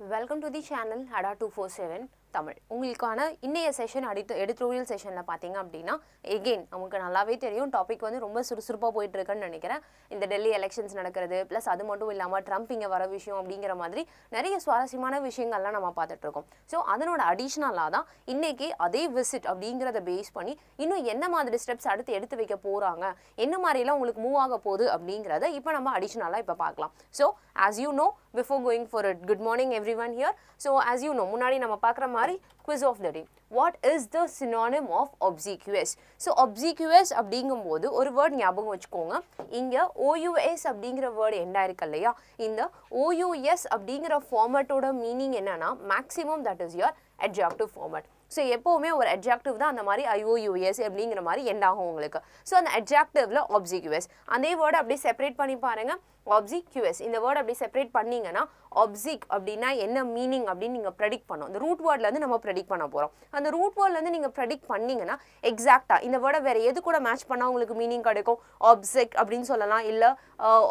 Welcome to the channel Adda two four seven Tamil உங்களுக்கான இன்றைய session அடித்து editorial செஷனில் பார்த்தீங்க அப்படின்னா எகெயின் நமக்கு நல்லாவே தெரியும். டாபிக் வந்து ரொம்ப சுறுசுறுப்பாக போயிட்டுருக்குன்னு நினைக்கிறேன். இந்த டெல்லி எலெக்ஷன்ஸ் நடக்கிறது ப்ளஸ் அது மட்டும் இல்லாமல் ட்ரம்ப் இங்கே வர விஷயம் அப்படிங்கிற மாதிரி நிறைய சுவாரஸ்யமான விஷயங்கள்லாம் நம்ம பார்த்துட்ருக்கோம் ஸோ அதனோட அடிஷ்னலாக தான் இன்றைக்கி அதே விசிட் அப்படிங்கிறத பேஸ் பண்ணி இன்னும் என்ன மாதிரி ஸ்டெப்ஸ் அடுத்து எடுத்து வைக்க போகிறாங்க என்ன மாதிரிலாம் உங்களுக்கு மூவ் ஆக போகுது அப்படிங்கிறத இப்போ நம்ம அடிஷ்னலாக இப்போ பார்க்கலாம். So as you know before going for it good morning everyone here so as you know முன்னாடி நம்ம பார்க்குற மாதிரி quiz of the day what is the synonym of obsequious? So obsequious அப்படிங்கும்போது ஒரு வேர்ட் ஞாபகம் வச்சுக்கோங்க. இங்கே ஓயூஎஸ் அப்படிங்கிற வேர்டு என்ன இருக்கு இல்லையா? இந்த ஓயூஎஸ் அப்படிங்கிற ஃபார்மேட்டோட மீனிங் என்னன்னா maximum that is your adjective format so எப்போவுமே ஒரு அட்ஜாக்டிவ் தான் அந்த மாதிரி ஐஓயூஎஸ் அப்படிங்கிற மாதிரி எண்ட் ஆகும் உங்களுக்கு. ஸோ அந்த அட்ஜாக்டிவில் ஆப்ஜிக்யூஎஸ் அதே வேர்டை அப்படியே செப்பரேட் பண்ணி பாருங்க. ஆப்ஜிக்யூஎஸ் இந்த வேர்டு அப்படி செப்பரேட் பண்ணீங்கன்னா ஆப்ஜிக் அப்படின்னா என்ன மீனிங் அப்படின்னு நீங்கள் ப்ரெடிக்ட் பண்ணோம் இந்த ரூட் வேர்ட்லேருந்து நம்ம ப்ரெடிக்ட் பண்ண போகிறோம் அந்த ரூட் வேர்ட்லேருந்து நீங்கள் ப்ரெடிக்ட் பண்ணீங்கன்னா எக்ஸாக்டாக இந்த வேர்டை வேறு எது கூட மேட்ச் பண்ணால் உங்களுக்கு மீனிங் கிடைக்கும்? ஆப்ஜெக்ட் அப்படின்னு சொல்லலாம். இல்லை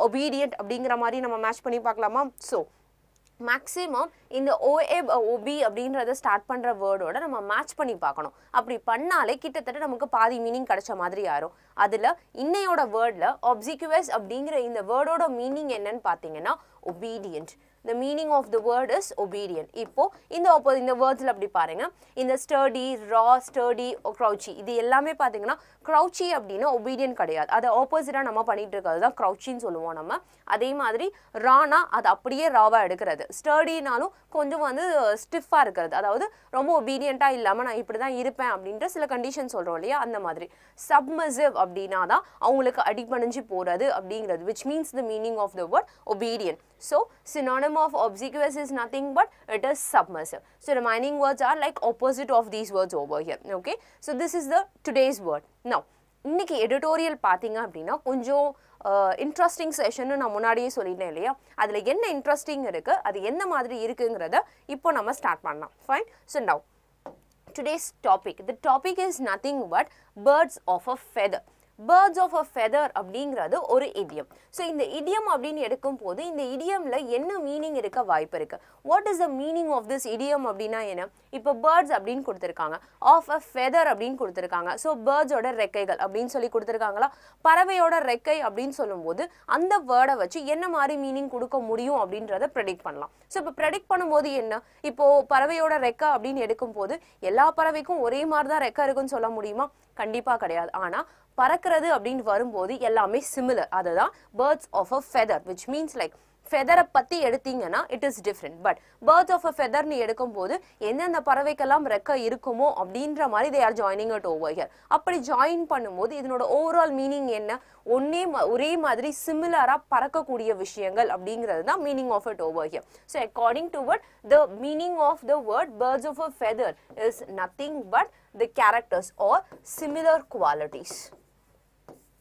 ஒபீடியன்ட் அப்படிங்கிற மாதிரி நம்ம மேட்ச் பண்ணி பார்க்கலாமா? ஸோ மேக்ஸிமம் இந்த ஓஏ ஓபி அப்படின்றத ஸ்டார்ட் பண்ணுற வேர்டோட நம்ம மேட்ச் பண்ணி பார்க்கணும். அப்படி பண்ணாலே கிட்டத்தட்ட நமக்கு பாதி மீனிங் கிடைச்ச மாதிரி ஆயிரும். அதில் இன்னையோட வேர்டில் ஒப்சிக்யூஎஸ் அப்படிங்கிற இந்த வேர்டோட மீனிங் என்னன்னு பார்த்தீங்கன்னா obedient the meaning of the word is obedient இப்போ இந்த oppo இந்த வேர்ட்ஸில் அப்படி பாருங்க. இந்த ஸ்டர்டி ரா ஸ்டர்டி க்ரௌச்சி இது எல்லாமே பார்த்தீங்கன்னா க்ரௌச்சி அப்படின்னா ஒபீடியன் கிடையாது. அதை ஆப்போசிட்டாக நம்ம பண்ணிட்டு இருக்கிறது தான் க்ரௌச்சின்னு சொல்லுவோம் நம்ம. அதே மாதிரி ரானா அது அப்படியே ராவாக எடுக்கிறது. ஸ்டர்டினாலும் கொஞ்சம் வந்து ஸ்டிஃபாக இருக்கிறது. அதாவது ரொம்ப ஒபீடியண்ட்டாக இல்லாமல் நான் இப்படி தான் இருப்பேன் அப்படின்ற சில கண்டிஷன் சொல்கிறோம் இல்லையா? அந்த மாதிரி. சப்மசிவ் அப்படின்னா தான் அவங்களுக்கு அடிபணிஞ்சு போகிறது அப்படிங்கிறது which means the meaning of the word obedient So synonym of obsequious is nothing but it is submissive. So remaining words are like opposite of these words over here. Okay. So this is the today's word. Now இன்னைக்கு editorial பார்த்தீங்க அப்படின்னா கொஞ்சம் interesting செஷன்னு நான் முன்னாடியே சொல்லிட்டேன் இல்லையா அதில் என்ன இன்ட்ரெஸ்டிங் இருக்குது அது எந்த மாதிரி இருக்குங்கிறத இப்போ நம்ம ஸ்டார்ட் பண்ணலாம் fine so now today's topic the topic is nothing but birds of a feather birds of a feather அப்படிங்கிறது ஒரு இடியம் ஸோ இந்த இடியம் அப்படின்னு எடுக்கும் போது இந்த இடியமில் என்ன மீனிங் இருக்க வாய்ப்பு இருக்கு? What is the meaning of this idiom அப்படின்னா என்ன? இப்போ பேர்ட்ஸ் அப்படின்னு கொடுத்துருக்காங்க. ஆஃப் அ ஃபெதர் அப்படின்னு கொடுத்துருக்காங்க. ஸோ பேர்ட்ஸோட ரெக்கைகள் அப்படின்னு சொல்லி கொடுத்துருக்காங்களா? பறவையோட ரெக்கை அப்படின்னு சொல்லும்போது அந்த வேர்டை வச்சு என்ன மாதிரி மீனிங் கொடுக்க முடியும் அப்படின்றத ப்ரெடிக்ட் பண்ணலாம். ஸோ இப்போ ப்ரெடிக்ட் பண்ணும்போது என்ன? இப்போ பறவையோட ரெக்கை அப்படின்னு எடுக்கும் போது எல்லா பறவைக்கும் ஒரே மாதிரி தான் ரெக்கை இருக்குன்னு சொல்ல முடியுமா? கண்டிப்பாக கிடையாது. ஆனால் பறக்கிறது அப்படின்னு வரும்போது எல்லாமே சிமிலர் அதுதான் birds of a feather which means like ஃபெதரை பற்றி எடுத்தீங்கன்னா it is different but birds of a ஃபெதர்னு எடுக்கும்போது எந்தெந்த பறவைக்கெல்லாம் ரெக்க இருக்குமோ அப்படின்ற மாதிரி they are joining at over here அப்படி ஜாயின் பண்ணும்போது இதனோட ஓவரால் மீனிங் என்ன? ஒன்னே ஒரே மாதிரி சிமிலராக பறக்கக்கூடிய விஷயங்கள் அப்படிங்கிறது தான் meaning of it over here so according to what the meaning of the word birds of a feather is nothing but the characters are similar qualities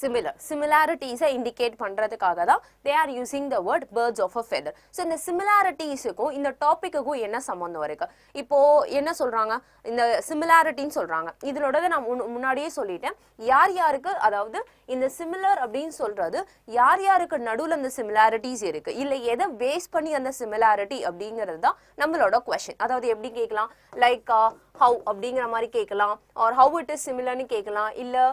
similar. சிமிலாரிட்டிஸை இண்டிகேட் பண்ணுறதுக்காக தான் they are using the word birds of a feather so இந்த சிமிலாரிட்டிஸுக்கும் இந்த டாப்பிக்குக்கும் என்ன சம்மந்தம் இருக்கு? இப்போ என்ன சொல்றாங்க? இந்த சிமிலாரிட்டின்னு சொல்றாங்க. இதனோட நான் முன்- முன்னாடியே சொல்லிட்டேன். யார் யாருக்கு அதாவது இந்த சிமிலர் அப்படின்னு சொல்றது யார் யாருக்கு நடுவில் அந்த similarities இருக்கு? இல்லை எதை பேஸ் பண்ணி அந்த similarity அப்படிங்கிறது தான் நம்மளோட கொஷின் அதாவது எப்படி கேட்கலாம்? லைக் ஹவு uh, அப்படிங்கிற மாதிரி கேட்கலாம். ஆர் ஹவு இட் இஸ் சிமிலர்னு கேட்கலாம். இல்லை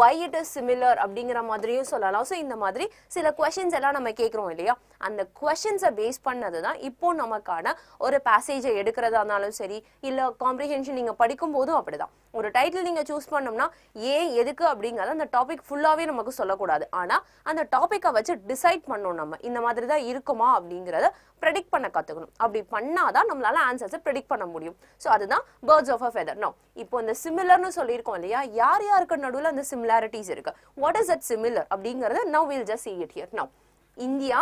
வை இட் இஸ் சிமிலர் அப்படிங்கிற மாதிரியும் சொல்லலாம். ஸோ இந்த மாதிரி சில கொஷின்ஸ் எல்லாம் நம்ம கேட்குறோம் இல்லையா? அந்த கொஷின்ஸை பேஸ் பண்ணது தான் இப்போ நமக்கான ஒரு பேசேஜை எடுக்கிறதா இருந்தாலும் சரி இல்லை காம்ப்ரிஹென்ஷன் நீங்கள் படிக்கும் போதும் அப்படிதான். ஒரு டைட்டில் நீங்கள் சூஸ் பண்ணோம்னா ஏன் எதுக்கு அப்படிங்கிறத அந்த டாபிக் ஃபுல்லாகவே நமக்கு சொல்லக்கூடாது. ஆனால் அந்த டாப்பிக்கை வச்சு டிசைட் பண்ணோம் நம்ம. இந்த மாதிரி தான் இருக்குமா அப்படிங்கிறத ப்ரெடிக்ட் பண்ண கற்றுக்கணும் அப்படி பண்ணாதான் நம்மளால ஆன்சர்ஸை ப்ரெடிக்ட் பண்ண முடியும். ஸோ அதுதான் birds of a feather no இப்போ இந்த சிமிலர்னு சொல்லியிருக்கோம் இல்லையா? யார் யாருக்கு நடுவில் அந்த சிமிலாரிட்டிஸ் இருக்கு? வாட் இஸ் அட் சிமிலர் அப்படிங்கிறத now will just see it here now India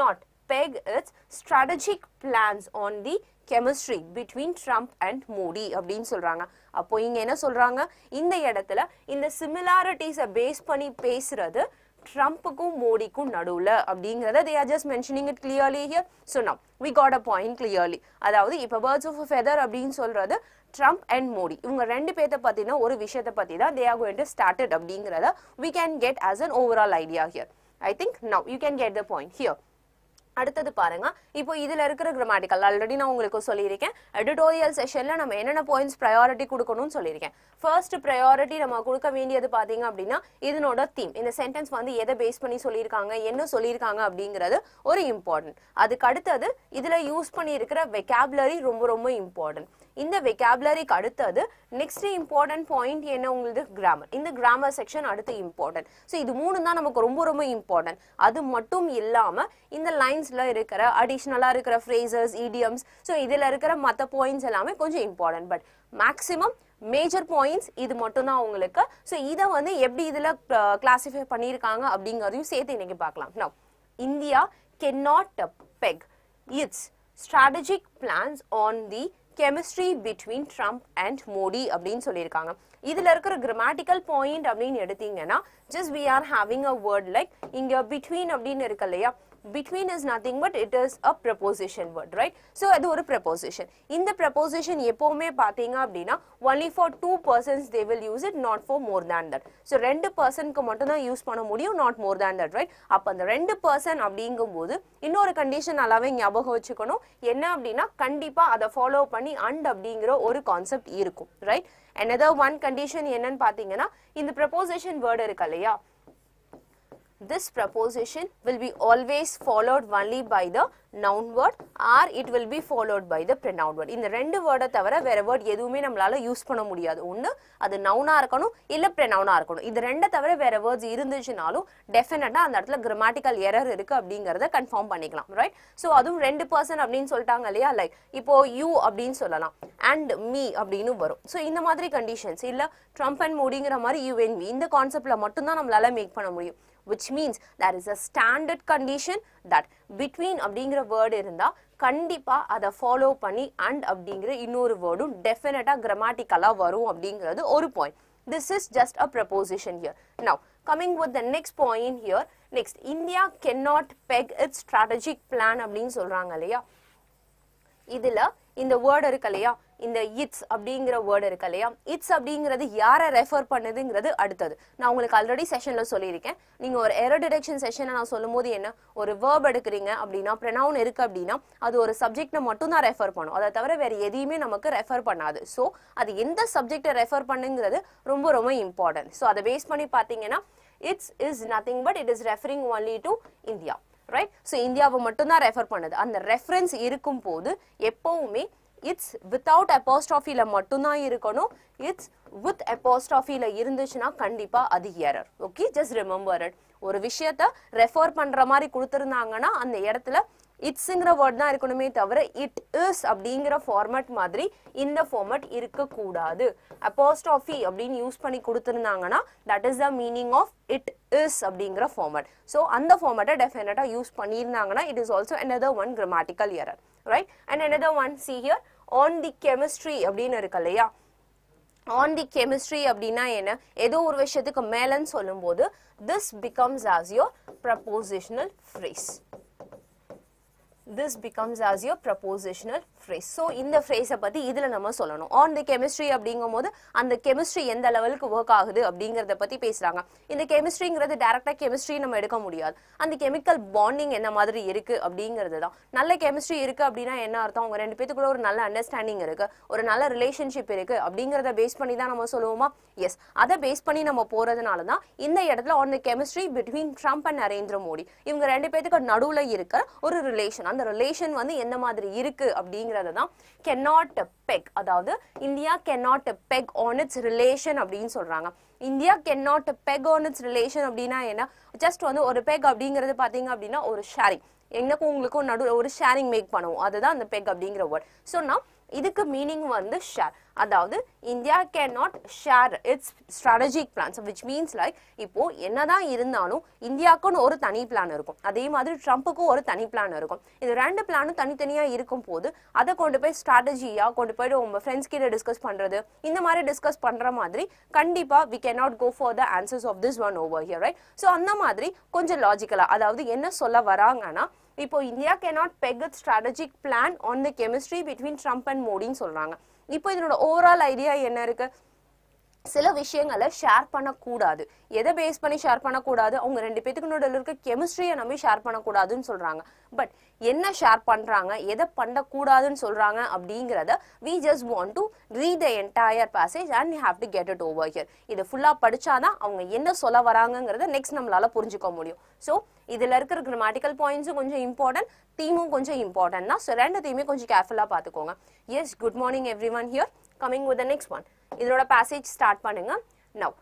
not peg its strategic plans on the chemistry between Trump and Modi அப்படின்னு சொல்கிறாங்க அப்போ இங்கே என்ன சொல்கிறாங்க இந்த இடத்துல இந்த சிமிலாரிட்டிஸை பேஸ் பண்ணி பேசுறது ட்ரம்ப்புக்கும் மோடிக்கும் நடுவில் அப்படிங்கிறத they are just mentioning it clearly here so நம் we got a point clearly அதாவது இப்போ பேர்ட்ஸ் ஆஃப் ஃபெதர் அப்படின்னு சொல்கிறது ட்ரம்ப் அண்ட் மோடி இவங்க ரெண்டு பேர்த்த பார்த்தீங்கன்னா ஒரு விஷயத்தை பற்றி தான் they are going to started அப்படிங்கிறத we can get as an overall idea here I think now you can get the point here அடுத்தது பாருங்க. இப்போ இதுல இருக்கிற கிராமட்டிக்கல் ஆல்ரெடி நான் உங்களுக்கு சொல்லியிருக்கேன். எடிட்டோரியல் செஷன்ல நம்ம என்னென்ன பாயிண்ட்ஸ் ப்ரையாரிட்டி கொடுக்கணும்னு சொல்லியிருக்கேன். ஃபர்ஸ்ட் ப்ரையாரிட்டி நம்ம கொடுக்க வேண்டியது பாத்தீங்க அப்படின்னா இதனோட தீம் இந்த சென்டென்ஸ் வந்து எதை பேஸ் பண்ணி சொல்லியிருக்காங்க என்ன சொல்லியிருக்காங்க அப்படிங்கிறது ஒரு இம்பார்ட்டன்ட் அதுக்கு அடுத்தது இதுல யூஸ் பண்ணியிருக்கிற வெக்காபுலரி ரொம்ப ரொம்ப இம்பார்ட்டன்ட் இந்த வெக்காபுலரிக்கு அடுத்தது நெக்ஸ்ட் இம்பார்ட்டன்ட் பாயிண்ட் என்ன உங்களுக்கு கிராமர் இந்த கிராமர் செக்ஷன் அடுத்து இம்பார்ட்டன்ட் ஸோ இது மூணு தான் நமக்கு ரொம்ப ரொம்ப இம்பார்ட்டன்ட் அது மட்டும் இல்லாமல் இந்த லைன்ஸில் இருக்கிற அடிஷ்னலாக இருக்கிற ஃப்ரேசஸ் இடியம்ஸ் ஸோ இதில் இருக்கிற மற்ற பாயிண்ட்ஸ் எல்லாமே கொஞ்சம் important but maximum major points இது மட்டும்தான் உங்களுக்கு. ஸோ இதை வந்து எப்படி இதில் கிளாசிஃபை பண்ணியிருக்காங்க அப்படிங்கிறதையும் சேர்த்து இன்னைக்கு பார்க்கலாம். No India can not peg its strategic plans on the chemistry between Trump and Modi அப்படின்னு சொல்லியிருக்காங்க இதுல இருக்கிற grammatical point அப்படின்னு எடுத்தீங்கன்னா just we are having a word like இங்க between அப்படின்னு இருக்கு இல்லையா between is nothing but it is a preposition word right so அது ஒரு preposition. இந்த preposition எப்போவுமே பார்த்தீங்க அப்படின்னா only for two persons they will use it not for more than that so ரெண்டு பர்சனுக்கு மட்டும் தான் யூஸ் பண்ண முடியும் not more than that right அப்போ அந்த ரெண்டு பர்சன் அப்படிங்கும்போது இன்னொரு கண்டிஷன் நல்லாவே ஞாபகம் வச்சுக்கணும். என்ன அப்படின்னா கண்டிப்பாக அதை ஃபாலோ பண்ணி அண்ட் அப்படிங்கிற ஒரு கான்செப்ட் இருக்கும் ரைட் another ஒன் கண்டிஷன் என்னன்னு பார்த்தீங்கன்னா இந்த preposition word இருக்கு இல்லையா? This proposition will be always followed only by the noun word or it will be followed by the pronoun word. இந்த ரெண்டு வேர்டை தவிர வேற வேர்ட் எதுவுமே நம்மளால யூஸ் பண்ண முடியாது. ஒண்ணு அது நவுனா இருக்கணும் இல்ல ப்ரெனவுனா இருக்கணும். இது ரெண்டை தவிர வேற வேர்ட்ஸ் இருந்துச்சுனாலும் டெஃபினட்டா அந்த இடத்துல கிராமட்டிக்கல் எரர் இருக்கு அப்படிங்கறத கன்ஃபார்ம் பண்ணிக்கலாம் ரைட் ஸோ அதுவும் ரெண்டு பர்சன் அப்படின்னு சொல்லிட்டாங்க இல்லையா? லைக் இப்போ யூ அப்படின்னு சொல்லலாம். அண்ட் மீ அப்படின்னு வரும். சோ இந்த மாதிரி கண்டிஷன்ஸ் இல்ல ட்ரம்ப் அண்ட் மோடிங்கிற மாதிரி யூ அண்ட் மீ இந்த கான்செப்ட்ல மட்டும்தான் நம்மளால மேக் பண்ண முடியும். Which means there is a standard condition that between அப்படிங்கிற அப்படிங்கிற வேர்டு இருந்தால் கண்டிப்பாக அதை ஃபாலோ பண்ணி அண்ட் அப்படிங்கிற இன்னொரு வேர்டும் டெஃபினட்டாக கிரமாட்டிக்கலாக வரும் அப்படிங்கிறது ஒரு point this is just a preposition here now coming with the next point here next India can not peg its strategic plan அப்படின்னு சொல்றாங்க இல்லையா இதில் இந்த வேர்டு இருக்கு இல்லையா? இந்த இட்ஸ் அப்படிங்கிற வேர்டு இருக்கு இல்லையா? இட்ஸ் அப்படிங்கிறது யாரை ரெஃபர் பண்ணுதுங்கிறது அடுத்தது. நான் உங்களுக்கு ஆல்ரெடி செஷன்ல சொல்லியிருக்கேன். நீங்க ஒரு எரர் டிடெக்ஷன் செஷனை நான் சொல்லும் போது என்ன? ஒரு வேர்ப் எடுக்கிறீங்க அப்படின்னா ப்ரனவுன் இருக்கு அப்படின்னா அது ஒரு சப்ஜெக்ட மட்டும் தான் ரெஃபர் பண்ணும். அதை தவிர வேற எதையுமே நமக்கு ரெஃபர் பண்ணாது. ஸோ அது எந்த சப்ஜெக்டை ரெஃபர் பண்ணுங்கிறது ரொம்ப ரொம்ப இம்பார்ட்டன்ட் ஸோ அதை பேஸ் பண்ணி பார்த்தீங்கன்னா it's is nothing but it is referring only to India right so இந்தியாவை மட்டும்தான் ரெஃபர் பண்ணுது. அந்த ரெஃபரன்ஸ் இருக்கும் போது எப்போவுமே இட்ஸ் வித்தவுட் அப்போஸ்டாஃபில மட்டும்தான் இருக்கணும். இட்ஸ் வித் அப்போஸ்டாஃபில இருந்துச்சுன்னா கண்டிப்பாக அது error okay just remember it ஒரு விஷயத்த ரெஃபர் பண்ற மாதிரி கொடுத்துருந்தாங்கன்னா அந்த இடத்துல இட்ஸுங்கிற வேர்ட் தான் இருக்கணுமே தவிர இட் இஸ் அப்படிங்கிற ஃபார்மேட் மாதிரி இந்த ஃபார்மேட் இருக்கக்கூடாது. அப்போஸ்டாஃபி அப்படின்னு யூஸ் பண்ணி கொடுத்துருந்தாங்கன்னா that is the meaning of it is அப்படிங்கிற ஃபார்மேட் ஸோ அந்த ஃபார்மேட்டை டெஃபினட்டாக யூஸ் பண்ணியிருந்தாங்கன்னா it is also another one grammatical error right and another one see here on the chemistry அப்படின்னு இருக்கு இல்லையா? ஆன் தி கெமிஸ்ட்ரி அப்படின்னா என்ன? ஏதோ ஒரு விஷயத்துக்கு மேலன்னு சொல்லும்போது this becomes as your prepositional phrase this becomes as your prepositional phrase so இந்த phrase பற்றி இதில் நம்ம சொல்லணும். On the chemistry அப்படிங்கும்போது அந்த கெமிஸ்ட்ரி எந்த லெவலுக்கு ஒர்க் ஆகுது அப்படிங்கிறத பற்றி பேசுகிறாங்க இந்த கெமிஸ்ட்ரிங்கிறது டேரெக்டாக கெமிஸ்ட்ரி நம்ம எடுக்க முடியாது. அந்த கெமிக்கல் பாண்டிங் என்ன மாதிரி இருக்குது அப்படிங்கிறது தான். நல்ல கெமிஸ்ட்ரி இருக்குது அப்படின்னா என்ன அர்த்தம்? அவங்க ரெண்டு பேத்துக்குள்ள ஒரு நல்ல அண்டர்ஸ்டாண்டிங் இருக்குது ஒரு நல்ல ரிலேஷன்ஷிப் இருக்குது அப்படிங்கிறத பேஸ் பண்ணி தான் நம்ம சொல்லுவோமா? எஸ் அதை பேஸ் பண்ணி நம்ம போகிறதுனால தான் இந்த இடத்துல on the chemistry between Trump and Narendra Modi இவங்க ரெண்டு பேத்துக்கு நடுவில் இருக்கிற ஒரு ரிலேஷன் அந்த ரிலேஷன் வந்து எந்த மாதிரி இருக்கு அப்படிங்கறத தான் கெனாட் பெக் அதாவது India cannot peg on its relation அப்படின்னு சொல்றாங்க. India cannot peg on its relation அப்படின்னா என்ன? ஜஸ்ட் வந்து ஒரு பெக் அப்படிங்கிறது பாத்தீங்க அப்படின்னா ஒரு ஷேரிங் எனக்கும் உங்களுக்கும் நடு ஒரு ஷேரிங் மேக் பண்ணுவோம். அதுதான் அந்த பெக் அப்படிங்கிற வேர்ட் ஸோ நான் இதுக்கு மீனிங் வந்து ஷேர் அதாவது India can not share its strategic plans which means like இப்போ என்னதான் இருந்தாலும் இந்தியாவுக்குன்னு ஒரு தனி பிளான் இருக்கும். அதே மாதிரி ட்ரம்ப்புக்கும் ஒரு தனி பிளான் இருக்கும். இது ரெண்டு பிளானும் தனித்தனியாக இருக்கும் போது அதை கொண்டு போய் ஸ்ட்ராட்டஜியாக கொண்டு போய்ட்டு உங்கள் ஃப்ரெண்ட்ஸ் கிட்ட டிஸ்கஸ் பண்ணுறது இந்த மாதிரி டிஸ்கஸ் பண்ணுற மாதிரி கண்டிப்பாக we can not go for the answers of this one over here right so அந்த மாதிரி கொஞ்சம் லாஜிக்கலாக அதாவது என்ன சொல்ல வராங்கன்னா இப்போ India cannot peg it strategic plan on the chemistry between Trump and மோடின்னு சொல்கிறாங்க இப்போ இதனோட ஓவரால் ஐடியா என்ன இருக்குது சில விஷயங்களை ஷேர் பண்ணக்கூடாது. எதை பேஸ் பண்ணி ஷேர் பண்ணக்கூடாது? அவங்க ரெண்டு பேத்துக்கு நடுவில் இருக்க கெமிஸ்ட்ரியை நம்பி ஷேர் பண்ணக்கூடாதுன்னு சொல்கிறாங்க பட் என்ன ஷேர் பண்ணுறாங்க எதை பண்ணக்கூடாதுன்னு சொல்கிறாங்க அப்படிங்கிறத we just want to read the entire passage and you have to get it over here இது ஃபுல்லாக படித்தாதான் அவங்க என்ன சொல்ல வராங்கங்கிறத நெக்ஸ்ட் நம்மளால் புரிஞ்சுக்க முடியும். ஸோ இதில் இருக்கிற கிராமட்டிக்கல் பாயிண்ட்ஸும் கொஞ்சம் இம்பார்ட்டன்ட் தீமும் கொஞ்சம் இம்பார்ட்டன்ட் தான். ஸோ தீமே கொஞ்சம் கேர்ஃபுல்லாக பார்த்துக்கோங்க. Yes good morning everyone here coming with the next one இதோட பேசேஜ் ஸ்டார்ட் பண்ணுங்க. Now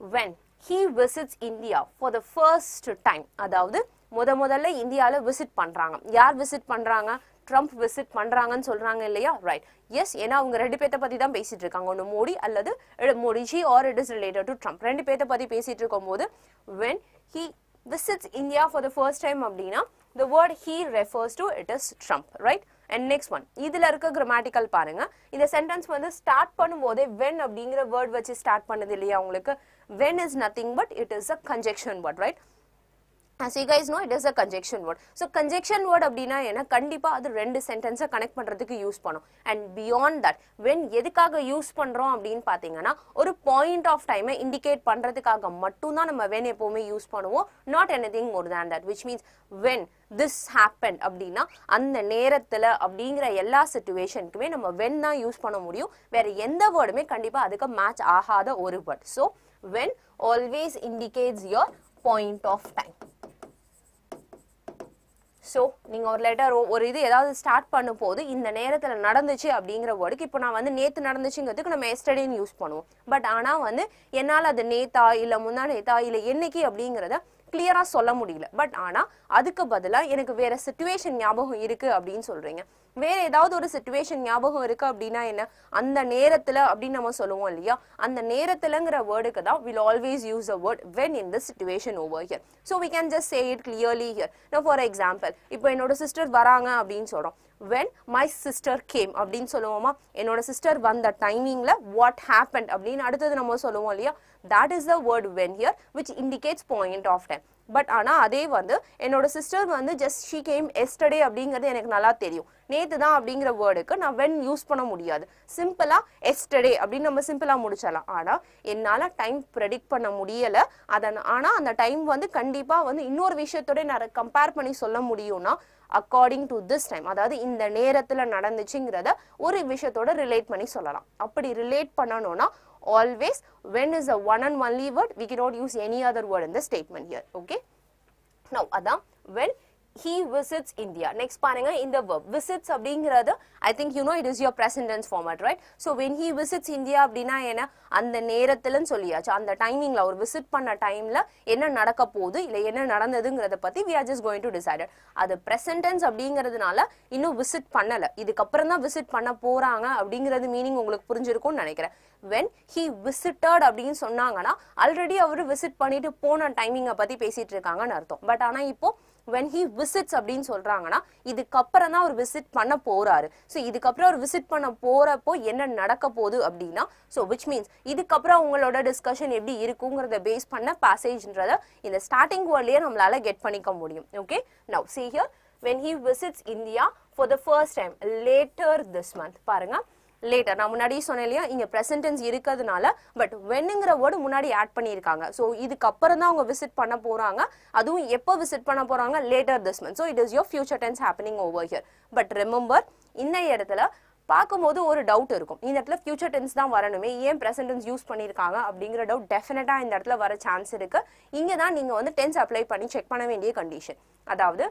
when he visits India for the first time அதாவது முத முதல்ல இந்தியாவில் விசிட் பண்ணுறாங்க யார் விசிட் பண்ணுறாங்க ட்ரம்ப் விசிட் பண்ணுறாங்கன்னு சொல்கிறாங்க இல்லையா? ரைட் எஸ் ஏன்னா அவங்க ரெண்டு பேர்த்த பற்றி தான் பேசிகிட்டு இருக்காங்க. ஒன்று மோடி அல்லது Modiji or it is related to Trump ரெண்டு பேர்த்த பற்றி பேசிட்டு இருக்கும்போது when he visits India for the first time அப்படின்னா the word he refers to it is Trump right and next one இதுல இருக்க கிராமட்டிக்கல் பாருங்க. இந்த சென்டென்ஸ் வந்து ஸ்டார்ட் பண்ணும்போதே வென் அப்படிங்கிற வேர்ட் வச்சு ஸ்டார்ட் பண்ணது இல்லையா உங்களுக்கு? When is nothing but it is a conjunction but right as you guys know it is a conjunction word. So conjunction அப்படின்னா என்ன? கண்டிப்பாக அது ரெண்டு சென்டென்ஸை கனெக்ட் பண்ணுறதுக்கு யூஸ் பண்ணும். அண்ட் பியாண்ட் தட் வென் எதுக்காக யூஸ் பண்ணுறோம் அப்படின்னு பார்த்தீங்கன்னா ஒரு பாயிண்ட் ஆஃப் டைமை இண்டிகேட் பண்ணுறதுக்காக மட்டும்தான் நம்ம when எப்போவுமே யூஸ் பண்ணுவோம். Not anything more than that which means when this happened அப்படின்னா அந்த நேரத்தில் அப்படிங்கிற எல்லா சுச்சுவேஷனுக்குமே நம்ம வென் தான் யூஸ் பண்ண முடியும். வேறு எந்த வேர்டுமே கண்டிப்பாக அதுக்கு மேட்ச் ஆகாத ஒரு word so when always indicates your point of time so நீங்கள் ஒரு லெட்டர் ஒரு இது ஏதாவது ஸ்டார்ட் பண்ணும் போது இந்த நேரத்தில் நடந்துச்சு அப்படிங்கிற வேர்டுக்கு இப்போ நான் வந்து நேற்று நடந்துச்சுங்கிறதுக்கு நம்ம எஸ்டடின்னு யூஸ் பண்ணுவோம். பட் ஆனால் வந்து என்னால் அது நேத்தா இல்லை முன்னா நேத்தா இல்லை என்னைக்கு அப்படிங்கிறத கிளியராக சொல்ல முடியல. பட் ஆனால் அதுக்கு பதிலாக எனக்கு வேறு சுச்சுவேஷன் ஞாபகம் இருக்குது அப்படின்னு சொல்கிறீங்க வேற ஏதாவது ஒரு சுச்சுவேஷன் ஞாபகம் இருக்கு அப்படின்னா என்ன? அந்த நேரத்துல அப்படின்னு நம்ம சொல்லுவோம் இல்லையா? அந்த நேரத்துலங்கிற வேர்டுக்கு தான் will always use a word when in the situation over here so we can just say it clearly here நான் ஃபார் எக்ஸாம்பிள் இப்போ என்னோட சிஸ்டர் வராங்க அப்படின்னு சொல்றோம். வென் மை சிஸ்டர் கேம் அப்படின்னு சொல்லுவோமா? என்னோட சிஸ்டர் வந்த டைமிங்ல வாட் ஹேப்பன் அப்படின்னு அடுத்தது நம்ம சொல்லுவோம் இல்லையா? That is the word when here which indicates point of time but ஆனால் அதே வந்து என்னோட சிஸ்டர் வந்து ஜஸ்ட் ஷீ கேம் எஸ்டர்டே அப்படிங்கிறது எனக்கு நல்லா தெரியும். நேத்து தான் அப்படிங்கிற வேர்டுக்கு நான் வென் யூஸ் பண்ண முடியாது. சிம்பிளாக எஸ்டர்டே அப்படின்னு நம்ம சிம்பிளாக முடிச்சிடலாம். ஆனால் என்னால் டைம் ப்ரெடிக்ட் பண்ண முடியலை. அதன் ஆனால் அந்த டைம் வந்து கண்டிப்பாக வந்து இன்னொரு விஷயத்தோட நான் கம்பேர் பண்ணி சொல்ல முடியும்னா அக்கார்டிங் டு திஸ் டைம் அதாவது இந்த நேரத்தில் நடந்துச்சுங்கிறத ஒரு விஷயத்தோட ரிலேட் பண்ணி சொல்லலாம். அப்படி ரிலேட் பண்ணணும்னா always when is a one and only word we cannot use any other word in the statement here okay now அதான் when he visits India. Next பாருங்க இந்த verb visits அப்படிங்கிறது I think you know it is your present tense format right? So when he visits India அப்படின்னா என்ன? அந்த நேரத்தில்னு சொல்லியாச்சு. அந்த டைமிங்கில் ஒரு விசிட் பண்ண டைமில் என்ன நடக்க போகுது இல்லை என்ன நடந்ததுங்கிறத பத்தி we are just going to decide. it. அது present tense அப்படிங்கிறதுனால இன்னும் விசிட் பண்ணல. இதுக்கப்புறம் தான் விசிட் பண்ண போகிறாங்க அப்படிங்கிறது மீனிங் உங்களுக்கு புரிஞ்சிருக்கும்னு நினைக்கிறேன். When he visited அப்படின்னு சொன்னாங்கன்னா ஆல்ரெடி அவர் விசிட் பண்ணிட்டு போன டைமிங்கை பத்தி பேசிகிட்டு இருக்காங்கன்னு அர்த்தம். பட் ஆனா இப்போ when he visits அப்படின்னு சொல்றாங்கன்னா இதுக்கப்புறம் தான் அவர் விசிட் பண்ண போறாரு. ஸோ இதுக்கப்புறம் அவர் விசிட் பண்ண போறப்போ என்ன நடக்க போகுது அப்படின்னா ஸோ விச் மீன்ஸ் இதுக்கப்புறம் உங்களோட டிஸ்கஷன் எப்படி இருக்குங்கிறத பேஸ் பண்ண பேசேஜ்ன்றத இந்த ஸ்டார்டிங் வேர்ட்லயே நம்மளால கெட் பண்ணிக்க முடியும். Okay now see here when he visits India for the first time later this month பாருங்க. லேட்டர் நான் முன்னாடியே சொன்னேன் இல்லையா? இங்கே present இருக்கிறதுனால பட் வென்னுங்கிற வேர்டு முன்னாடி ஆட் பண்ணியிருக்காங்க. ஸோ இதுக்கப்புறம் தான் அவங்க விசிட் பண்ண போகிறாங்க அதுவும் எப்போ விசிட் பண்ண போகிறாங்க later this month so it is your future tense happening over here but remember இந்த இடத்துல பார்க்கும்போது ஒரு டவுட் இருக்கும். இந்த இடத்துல ஃபியூச்சர் டென்ஸ் தான் வரணுமே. ஏன் ப்ரெசன்ட் டென்ஸ் யூஸ் பண்ணியிருக்காங்க? அப்படிங்கிற டவுட் டெஃபினட்டாக இந்த இடத்துல வர சான்ஸ் இருக்குது இங்கே தான் நீங்கள் வந்து டென்ஸ் அப்ளை பண்ணி செக் பண்ண வேண்டிய கண்டிஷன் அதாவது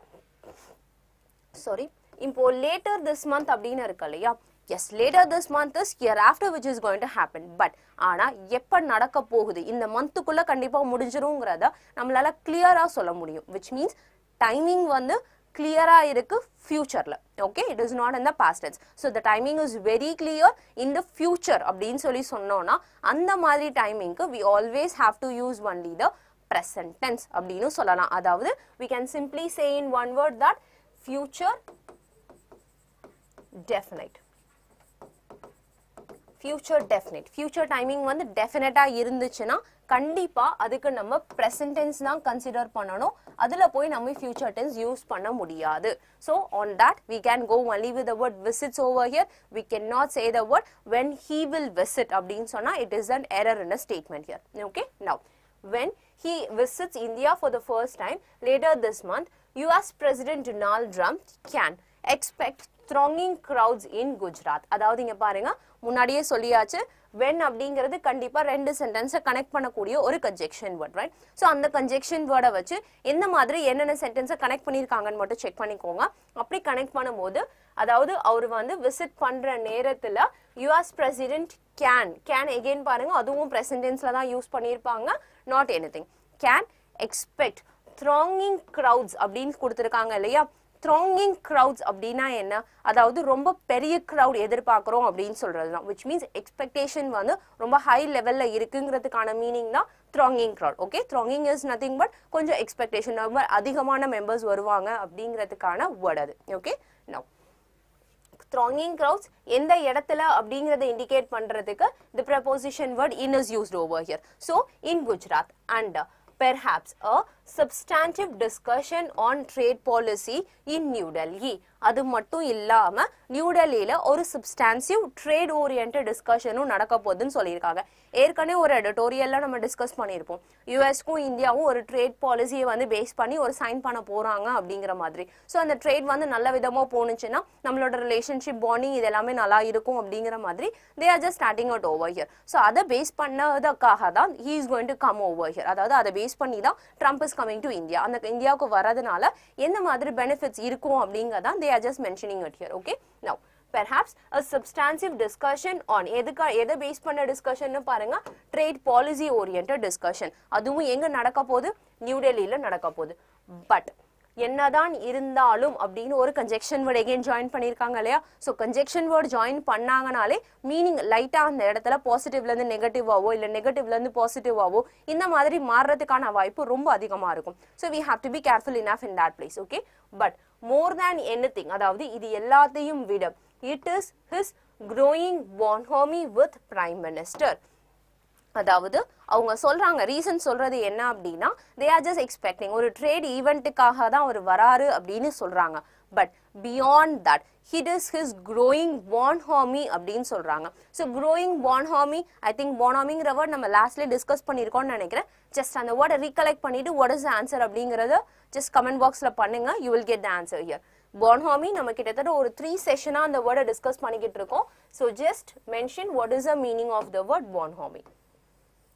சாரி இப்போ லேட்டர் திஸ் மந்த் அப்படின்னு இருக்கு இல்லையா? Yes later this month is year after which is going to happen but ஆனால் எப்போ நடக்க போகுது? இந்த மந்த்துக்குள்ளே கண்டிப்பாக முடிஞ்சிருங்கிறத நம்மளால் கிளியராக சொல்ல முடியும். விச் மீன்ஸ் டைமிங் வந்து கிளியராக இருக்கு ஃப்யூச்சரில் okay it is not in the past so the timing is very clear in the future அப்படின்னு சொல்லி சொன்னோன்னா அந்த மாதிரி டைமிங்க்கு we always have to use only the present அப்படின்னு சொல்லலாம். அதாவது we can simply say in one word that future definite future definite future timing வந்து டெஃபினட்டாக இருந்துச்சுன்னா கண்டிப்பா அதுக்கு நம்ம present tense தான் கன்சிடர் பண்ணணும் அதுல போய் நம்ம future tense யூஸ் பண்ண முடியாது so on that we can go only with the word visits over here we cannot say the word when he will visit அப்படின்னு சொன்னா it is an error in a statement here okay now when he visits India for the first time later this month US President Donald Trump can expect thronging crowds in Gujarat அதாவது இங்க பாருங்க முன்னாடியே சொல்லியாச்சு. When அப்படிங்கிறது கண்டிப்பாக ரெண்டு சென்டென்ஸை connect பண்ணக்கூடிய ஒரு கன்ஜெக்ஷன் வேர்ட் ரைட் ஸோ அந்த கன்ஜெக்ஷன் வேர்டை வச்சு எந்த மாதிரி என்னென்ன சென்டென்ஸை கனெக்ட் பண்ணியிருக்காங்கன்னு மட்டும் செக் பண்ணிக்கோங்க. அப்படி கனெக்ட் பண்ணும்போது அதாவது அவர் வந்து விசிட் பண்ணுற நேரத்தில் US president can can again பாருங்க அதுவும் பிரசன்டென்ஸ்ல தான் யூஸ் பண்ணியிருப்பாங்க. Not anything can expect thronging crowds அப்படின்னு கொடுத்துருக்காங்க இல்லையா? த்ராங்கிங் க்ரௌட்ஸ் அப்படின்னா என்ன? அதாவது ரொம்ப பெரிய க்ரௌட் எதிர்பார்க்குறோம் அப்படின்னு சொல்றது தான் விச் மீன்ஸ் எக்ஸ்பெக்டேஷன் வந்து ரொம்ப ஹை லெவலில் இருக்குங்கிறதுக்கான மீனிங் தான் thronging crowd okay thronging is nothing but கொஞ்சம் எக்ஸ்பெக்டேஷன் ரொம்ப அதிகமான மெம்பர்ஸ் வருவாங்க அப்படிங்கிறதுக்கான வேர்ட் அது. ஓகே நோ thronging க்ரௌட்ஸ் எந்த இடத்துல அப்படிங்கிறத இண்டிகேட் பண்ணுறதுக்கு the preposition word in is used over here so in Gujarat and perhaps perhaps a substantive discussion on trade policy in new delhi. அது மட்டும் இல்லாம நியூ டெல்லியில ஒரு சப்ஸ்டான்சிவ் ட்ரேட் ஓரியன்ட் டிஸ்கஷனும் நடக்க போகுதுன்னு சொல்லியிருக்காங்க. ஏற்கனவே ஒரு எடிட்டோரியல்ல நம்ம டிஸ்கஸ் பண்ணியிருப்போம். யூஎஸ்க்கும் இந்தியாவும் ஒரு ட்ரேட் பாலிசியை வந்து பேஸ் பண்ணி ஒரு சைன் பண்ண போறாங்க அப்படிங்கிற மாதிரி. ஸோ அந்த ட்ரேட் வந்து நல்ல விதமா போணுச்சுன்னா நம்மளோட ரிலேஷன்ஷிப் பாண்டிங் இது எல்லாமே நல்லா இருக்கும் அப்படிங்கிற மாதிரி they are just starting out over here so அதை பேஸ் பண்ணதுக்காக தான் he is going to come over here அதாவது அதை பேஸ் பண்ணி தான் Trump is coming to India அந்த இந்தியாவுக்கு வரதுனால எந்த மாதிரி பெனிஃபிட்ஸ் இருக்கும் அப்படிங்கிறதான் they are just mentioning it here okay now perhaps a substantive discussion on எதுக்கா எதை பேஸ் பண்ண டிஸ்கஷன் பாருங்க. ட்ரேட் பாலிசி ஓரியன்ட் டிஸ்கஷன் அதுவும் எங்க நடக்க போகுது? நியூ டெல்லியில நடக்க போகுது. பட் என்னதான் இருந்தாலும் அப்படின்னு ஒரு கன்ஜெக்ஷன் வேர்ட் எகெயின் ஜாயின் பண்ணியிருக்காங்க இல்லையா? ஸோ கன்ஜெக்ஷன் வேர்ட் ஜாயின் பண்ணாங்கனாலே மீனிங் லைட்டாக அந்த இடத்துல பாசிட்டிவ்லேருந்து நெகட்டிவாவோ இல்லை நெகட்டிவ்லேருந்து பாசிட்டிவாவோ இந்த மாதிரி மாறுறதுக்கான வாய்ப்பு ரொம்ப அதிகமாக இருக்கும். So we have to be careful enough in that place okay but more than anything அதாவது இது எல்லாத்தையும் விட it is his growing homie with prime minister அதாவது அவங்க சொல்றாங்க ரீசன் சொல்றது என்ன அப்படின்னா தே ஆர் ஜஸ்ட் எக்ஸ்பெக்டிங் ஒரு ட்ரேட் ஈவெண்ட்டுக்காக தான் அவர் வராரு அப்படின்னு சொல்றாங்க. But beyond that it is his growing bonhomie அப்படின்னு சொல்றாங்க. So growing bonhomie I think bonhomieங்கிற word நம்ம லாஸ்ட்லேயே டிஸ்கஸ் பண்ணியிருக்கோம்னு நினைக்கிறேன். ஜஸ்ட் அந்த வேர்டை ரீகலெக்ட் பண்ணிட்டு வாட் இஸ் ஆன்சர் அப்படிங்கிறத ஜஸ்ட் கமெண்ட் பாக்ஸில் பண்ணுங்க. You will get the answer here bonhomie நம்ம கிட்டத்தட்ட ஒரு த்ரீ செஷனா அந்த வேர்டை டிஸ்கஸ் பண்ணிக்கிட்டு இருக்கோம். So just mention what is a meaning of the word bonhomie.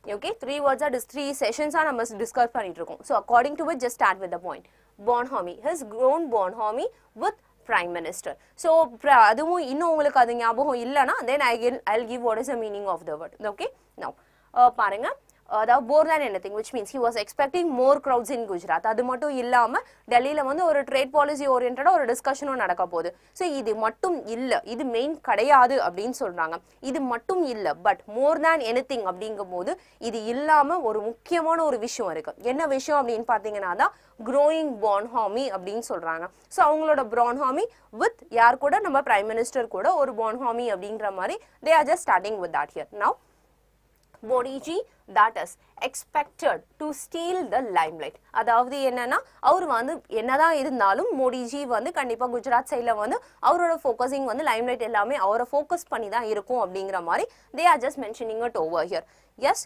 Okay three words are dis- three sessions are நம்ம discuss பண்ணிட்டு இருக்கோம் so according to it just start with the point bonhomie has grown bonhomie with prime minister so pra- அதுவும் இன்னும் உங்களுக்கு அது ஞாபகம் இல்லைன்னா then I will I'll give what is the meaning of the word okay now uh, பாருங்க அதாவது more than anything which means he was expecting more crowds in Gujarat அது மட்டும் இல்லாமல் டெல்லியில் வந்து ஒரு ட்ரேட் பாலிசி ஓரியன்டாக ஒரு டிஸ்கஷனும் நடக்க போகுது. ஸோ இது மட்டும் இல்லை இது மெயின் கிடையாது அப்படின்னு சொல்கிறாங்க இது மட்டும் இல்லை பட் மோர் தேன் எனிதிங் அப்படிங்கும் போது இது இல்லாமல் ஒரு முக்கியமான ஒரு விஷயம் இருக்குது என்ன விஷயம் அப்படின்னு பார்த்தீங்கன்னா தான் க்ரோயிங் பான்ஹாமி அப்படின்னு சொல்கிறாங்க ஸோ அவங்களோட பிரான்ஹாமி வித் யார் கூட? நம்ம பிரைம் மினிஸ்டர் கூட ஒரு பான்ஹாமி அப்படிங்கிற மாதிரி they are just starting with that here now Modiji that is expected to steal the limelight அதாவது என்னன்னா அவர் வந்து என்னதான் இருந்தாலும் மோடிஜி வந்து கண்டிப்பா குஜராத் சைடில் வந்து அவரோட ஃபோக்கஸிங் வந்து லைம்லைட் எல்லாமே அவரை ஃபோக்கஸ் பண்ணி தான் இருக்கும் அப்படிங்கிற மாதிரி they are just mentioning it over here as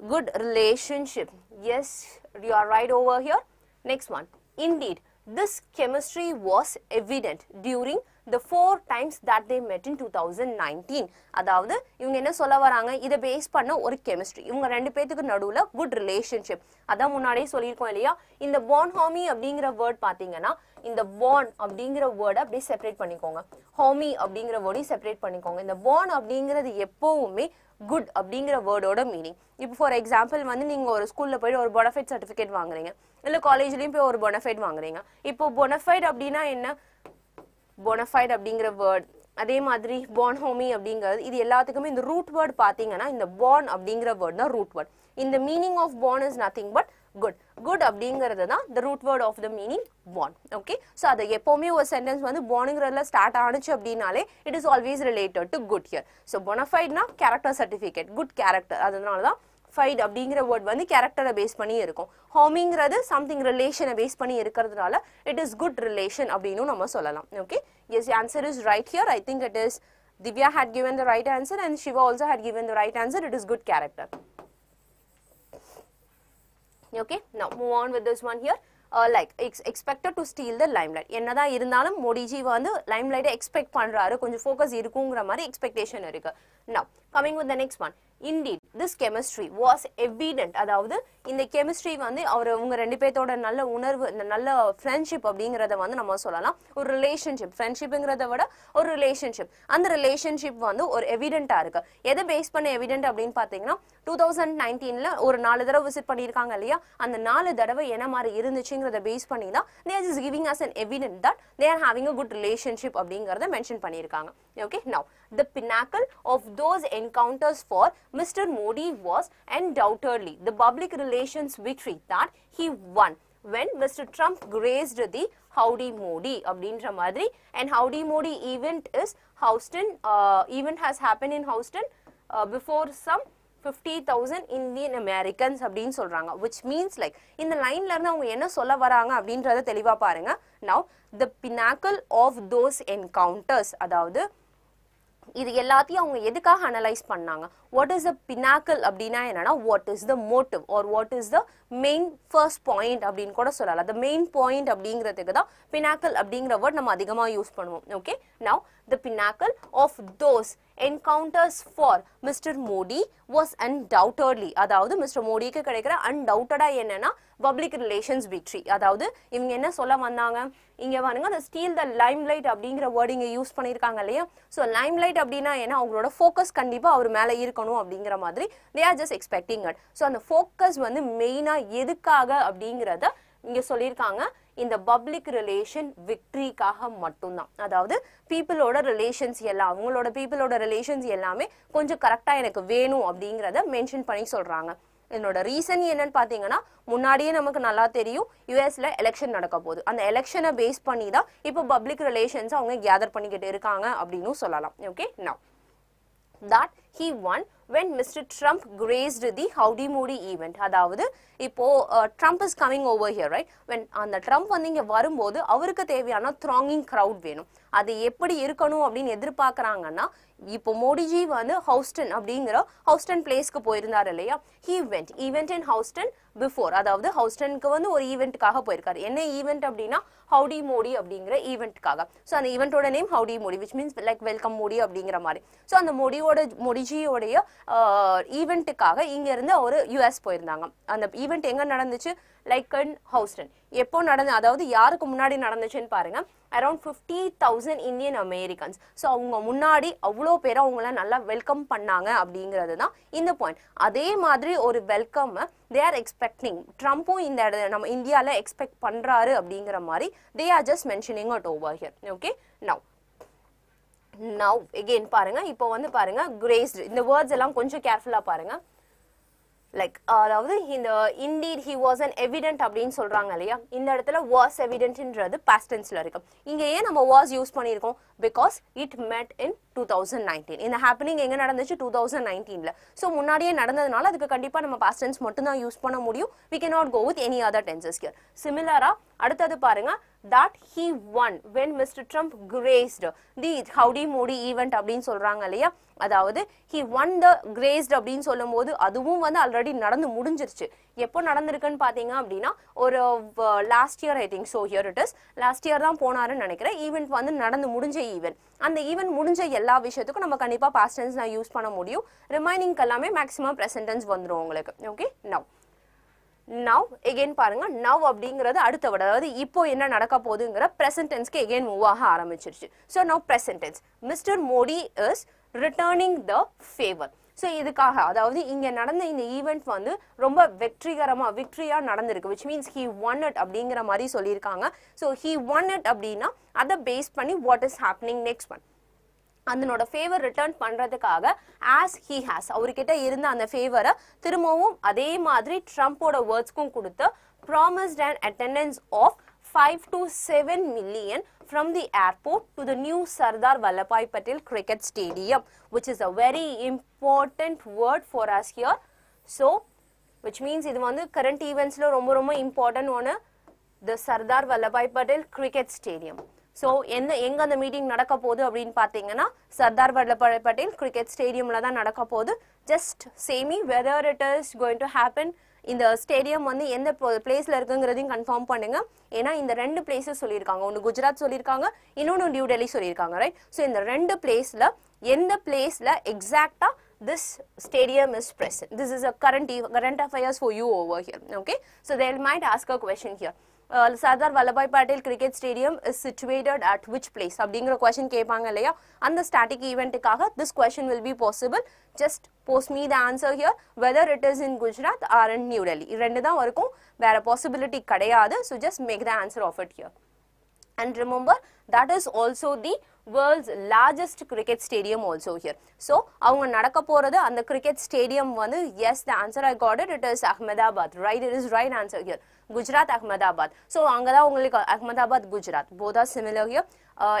good relationship yes you are right over here next one indeed this chemistry was evident during the four times that they met in 2019. அதாவது இவங்க என்ன சொல்ல வராங்க? இதை base பண்ண ஒரு chemistry இவங்க ரெண்டு பேத்துக்கு நடுவில் குட் ரிலேஷன்ஷிப் அதான் முன்னாடியே சொல்லியிருக்கோம் இல்லையா? இந்த bonhomie அப்படிங்கிற வேர்ட் பார்த்தீங்கன்னா இந்த பான் அப்படிங்கிற வேர்டை அப்படியே செப்பரேட் பண்ணிக்கோங்க. ஹோமி அப்படிங்கிற வேர்டையும் செப்பரேட் பண்ணிக்கோங்க. இந்த பான் அப்படிங்கிறது எப்பவுமே குட் அப்படிங்கிற வேர்டோட மீனிங் இப்போ ஃபார் எக்ஸாம்பிள் வந்து நீங்கள் ஒரு ஸ்கூலில் போயிட்டு ஒரு பொடஃபைட் சர்டிஃபிகேட் வாங்குறீங்க. இல்லை காலேஜ்லேயும் போய் ஒரு பொனஃபைட் வாங்குறீங்க. இப்போ பொனஃபைட் அப்படின்னா என்ன? பொனஃபைட் அப்படிங்கிற வேர்ட் அதே மாதிரி bonhomie அப்படிங்கிறது இது எல்லாத்துக்குமே இந்த ரூட் வேர்ட் பார்த்தீங்கன்னா இந்த பான் அப்படிங்கிற வேர்ட் தான் ரூட் வேர்ட் இந்த meaning of bon is nothing but good good அப்படிங்கிறது தான் the root word of the meaning bon okay so அது எப்போவுமே ஒரு சென்டென்ஸ் வந்து பானுங்கிறதுல ஸ்டார்ட் ஆனிச்சு அப்படின்னாலே it is always related to good here so பொனஃபைட்னா character certificate good character அதனால தான் ஃபைட் அப்படிங்கிற வேர்ட் வந்து கேரக்டரை பேஸ் பண்ணி இருக்கும். ஹோமிங்கிறது சம்திங் ரிலேஷனை பேஸ் பண்ணி இருக்கிறதுனால இட் இஸ் குட் ரிலேஷன் அப்படின்னு நம்ம சொல்லலாம். Okay yes answer is right here I think it is Divya had given the right answer and Shiva also had given the right answer. It is good character. Okay, now move on with this one here. Uh, like ex expected to steal the limelight. என்னதான் இருந்தாலும் மோடிஜி வந்து லைம்லைட்டை expect பண்றாரு. கொஞ்சம் focus இருக்குங்கிற மாதிரி expectation இருக்கு. Now coming with the next one. Indeed this chemistry was evident அதாவது இந்த கெமிஸ்ட்ரி வந்து அவர் உங்க ரெண்டு பேர்த்தோட நல்ல உணர்வு இந்த நல்ல ஃப்ரெண்ட்ஷிப் அப்படிங்கிறத வந்து நம்ம சொல்லலாம். ஒரு ரிலேஷன்ஷிப் ஃப்ரெண்ட்ஷிப்புங்கிறத விட ஒரு ரிலேஷன்ஷிப் அந்த ரிலேஷன்ஷிப் வந்து ஒரு எவிடென்ட்டாக இருக்கு. எதை பேஸ் பண்ண எவிடென்ட் அப்படின்னு பாத்தீங்கன்னா டூ தௌசண்ட் நைன்டீனில் ஒரு நாலு தடவை விசிட் பண்ணியிருக்காங்க இல்லையா அந்த நாலு தடவை என்ன மாதிரி இருந்துச்சுங்கிறத பேஸ் பண்ணி தான் there is giving us an evident that they are having a good relationship அப்படிங்கிறத மென்ஷன் பண்ணியிருக்காங்க okay now the pinnacle of those encounters for mister Modi was undoubtedly the public relations victory that he won when mister Trump graced the Howdy Modi அப்படின்ற மாதிரி and Howdy Modi event is Houston event has has in Houston Houston some 50,000 Indian Americans அப்படின்னு சொல்றாங்க. Which means like இந்த லைன்ல இருந்து அவங்க என்ன சொல்ல வராங்க அப்படின்றத தெளிவா பாருங்க. Now the pinnacle of those encounters அதாவது இது எல்லாத்தையும் அவங்க எதுக்காக அனலைஸ் பண்ணாங்க? வாட் இஸ் த பினாக்கல் அப்படின்னா என்னன்னா what is the motive or what is the main first point அப்படின்னு கூட சொல்லலாம். த மெயின் பாயிண்ட் அப்படிங்கிறதுக்கு தான் பினாக்கல் அப்படிங்கிற வேர்ட் நம்ம அதிகமாக யூஸ் பண்ணுவோம். Okay now the pinnacle of those encounters for mister Modi was undoubtedly அதாவது மிஸ்டர் மோடிக்கு கிடைக்கிற அன்டவுட்டடா என்னன்னா பப்ளிக் ரிலேஷன்ஸ் விக்ட்ரி அதாவது இவங்க என்ன சொல்ல வந்தாங்க? இங்கே பாருங்க அந்த ஸ்டீல் த லைம் லைட் அப்படிங்கிற வேர்ட் இங்கே யூஸ் பண்ணியிருக்காங்க இல்லையா? ஸோ லைம் லைட் அப்படின்னா என்ன? அவங்களோட ஃபோக்கஸ் கண்டிப்பாக அவர் மேலே இருக்கணும் அப்படிங்கிற மாதிரி. They are just expecting at so அந்த ஃபோக்கஸ் வந்து மெயினாக எதுக்காக அப்படிங்கிறத இங்க சொல்லியிருக்காங்க. இந்த பப்ளிக் ரிலேஷன் விக்ட்ரிக்காக மட்டும்தான். அதாவது பீப்புளோட ரிலேஷன்ஸ் எல்லாம் அவங்களோட பீப்புளோட ரிலேஷன்ஸ் எல்லாமே கொஞ்சம் கரெக்டாக எனக்கு வேணும் அப்படிங்கிறத மென்ஷன் பண்ணி சொல்றாங்க. என்னோட ரீசன் என்னன்னு பார்த்தீங்கன்னா முன்னாடியே நமக்கு நல்லா தெரியும் யூஎஸ்ல எலெக்ஷன் நடக்க போகுது. அந்த எலெக்ஷனை பேஸ் பண்ணி தான் இப்போ பப்ளிக் ரிலேஷன்ஸ் அவங்க கேதர் பண்ணிக்கிட்டு இருக்காங்க அப்படின்னு சொல்லலாம். Okay now that he won when Mr. Trump graced the Howdy Moody event. அதாவது இப்போ Trump is coming over here right when அந்த ட்ரம்ப் வந்து இங்க வரும்போது அவருக்கு தேவையான த்ராங்கிங் க்ரௌட் வேணும். அது எப்படி இருக்கணும் அப்படின்னு எதிர்பார்க்குறாங்கன்னா இப்போ மோடிஜி வந்து ஹவுஸ்டன் அப்படிங்கிற ஹவுஸ்டன் பிளேஸ்க்கு போயிருந்தாரு இல்லையா? He event in Houston before அதாவது ஹவுஸ்டனுக்கு வந்து ஒரு ஈவெண்ட்டுக்காக போயிருக்காரு. என்ன ஈவெண்ட் அப்படின்னா ஹவுடி மோடி அப்படிங்கிற ஈவெண்ட்டுக்காக ஸோ அந்த ஈவெண்ட்டோட name Howdy Modi which means like welcome Modi அப்படிங்கிற மாதிரி. ஸோ அந்த மோடியோட மோடிஜியோடைய ஈவெண்ட்டுக்காக இங்க இருந்து அவர் யூஎஸ் போயிருந்தாங்க. அந்த ஈவெண்ட் எங்க நடந்துச்சு? லைக் அண்ட் ஹவுஸ்டன் எப்போ நடந்து அதாவது யாருக்கு முன்னாடி நடந்துச்சுன்னு பாருங்க. Around fifty thousand Indian Americans so அவங்க முன்னாடி அவ்வளோ பேரை அவங்கள நல்லா வெல்கம் பண்ணாங்க அப்படிங்கிறது தான் இந்த பாயிண்ட் அதே மாதிரி ஒரு வெல்கம் தே ஆர் எக்ஸ்பெக்டிங் ட்ரம்ப்பும் இந்த இட- நம்ம இந்தியாவில் எக்ஸ்பெக்ட் பண்ணுறாரு அப்படிங்கிற மாதிரி they are just mentioning at over here okay now now again பாருங்க. இப்போ வந்து பாருங்க கிரேஸ்டு இந்த வேர்ட்ஸ் எல்லாம் கொஞ்சம் கேர்ஃபுல்லா பாருங்க. லைக் அதாவது இந்த indeed he was an evident அப்படின்னு சொல்கிறாங்க இல்லையா? இந்த இடத்துல வாஸ் எவிடென்ட்ன்றது பாஸ்டன்ஸ்ல இருக்கும் இங்கே ஏன் நம்ம வாஸ் யூஸ் பண்ணியிருக்கோம் because it met in two thousand nineteen இந்த ஹேப்பனிங் எங்கே நடந்துச்சு? டூ தௌசண்ட் நைன்டீனில் ஸோ முன்னாடியே நடந்ததுனால அதுக்கு கண்டிப்பாக நம்ம பாஸ்டன்ஸ் மட்டும்தான் யூஸ் பண்ண முடியும். We can not go with any other tenses here சிமிலராக அடுத்தது பாருங்கள் that he won when Mr. Trump graced the Howdy Modi event அப்படின்னு சொல்கிறாங்க இல்லையா? அதாவது he won the graced அப்படின்னு சொல்லும்போது அதுவும் வந்து ஆல்ரெடி நடந்து முடிஞ்சிருச்சு. எப்போ நடந்திருக்குன்னு பார்த்தீங்க அப்படின்னா ஒரு last year I think so here it is last year தான் போனாருன்னு நினைக்கிறேன். ஈவெண்ட் வந்து நடந்து முடிஞ்ச ஈவெண்ட் அந்த ஈவெண்ட் முடிஞ்ச எல்லா விஷயத்துக்கும் நம்ம கண்டிப்பாக பாஸ்டன்ஸ் நான் யூஸ் பண்ண முடியும். ரிமைனிங் எல்லாமே மேக்ஸிமம் ப்ரெசன்டென்ஸ் வந்துடும் உங்களுக்கு. ஓகே நவ் நவ் எகெயின் பாருங்க நவ் அப்படிங்கிறது அடுத்த விட. அதாவது இப்போ என்ன நடக்க போகுதுங்கிற present tense-க்கு எகெயின் மூவ் ஆக ஆரம்பிச்சிருச்சு. So now present tense. Mister Modi is returning the favour so இதுக்காக அதாவது இங்கே நடந்த இந்த ஈவெண்ட் வந்து ரொம்ப வெற்றிகரமாக விக்ட்ரியா நடந்திருக்கு. Which means he won it அப்படிங்கிற மாதிரி சொல்லியிருக்காங்க. ஸோ ஹீ ஒன் இட் அப்படின்னா அதை பேஸ் பண்ணி what is happening next one அதனோட ஃபேவர் ரிட்டர்ன் பண்ணுறதுக்காக ஆஸ் ஹீ ஹாஸ் அவர்கிட்ட இருந்த அந்த ஃபேவரை திரும்பவும் அதே மாதிரி ட்ரம்ப்போட வேர்ட்ஸ்க்கும் கொடுத்து promised and attendance of five to seven million from the airport to the new Sardar Vallabhbhai Patel cricket stadium which is a very important word for us here so which means இது வந்து current ஈவெண்ட்ஸில் ரொம்ப ரொம்ப important ஒன்று the Sardar Vallabhbhai Patel cricket stadium so என்ன எங்க அந்த meeting நடக்க போகுது அப்படின்னு பார்த்தீங்கன்னா சர்தார் வல்லபாய் பட்டேல் கிரிக்கெட் ஸ்டேடியம்ல தான் நடக்க போகுது just சேமி whether it is going to happen இந்த ஸ்டேடியம் வந்து எந்த பிளேஸ்ல இருக்குங்கிறதையும் கன்ஃபார்ம் பண்ணுங்க ஏன்னா இந்த ரெண்டு பிளேஸஸ் சொல்லியிருக்காங்க ஒன்று குஜராத் சொல்லியிருக்காங்க இன்னொன்று நியூ டெல்லி சொல்லியிருக்காங்க ரைட் ஸோ இந்த ரெண்டு பிளேஸ்ல எந்த பிளேஸ்ல எக்ஸாக்டா this stadium is present. This is a current current current affairs for you over here. Okay, so they might ask a question here. Uh, Sardar Vallabhai Patel Cricket Stadium is situated at which place? அப்படிங்கிற question கேட்பாங்க இல்லையா அந்த static ஈவெண்ட்டுக்காக this question will be possible. Just post me the answer here whether it is in Gujarat or in New Delhi. இது ரெண்டு தான் இருக்கும் வேற possibility கிடையாது. So just make the answer of it here. And remember, that is also the world's largest cricket stadium also here. So, அவங்க நடக்க போறது அந்த cricket stadium வந்து yes, the answer I got it, it is Ahmedabad, right? It is right answer here. Gujarat Ahmedabad so அங்கே தான் உங்களுக்கு அஹ்மதாபாத் குஜராத் போதா similar here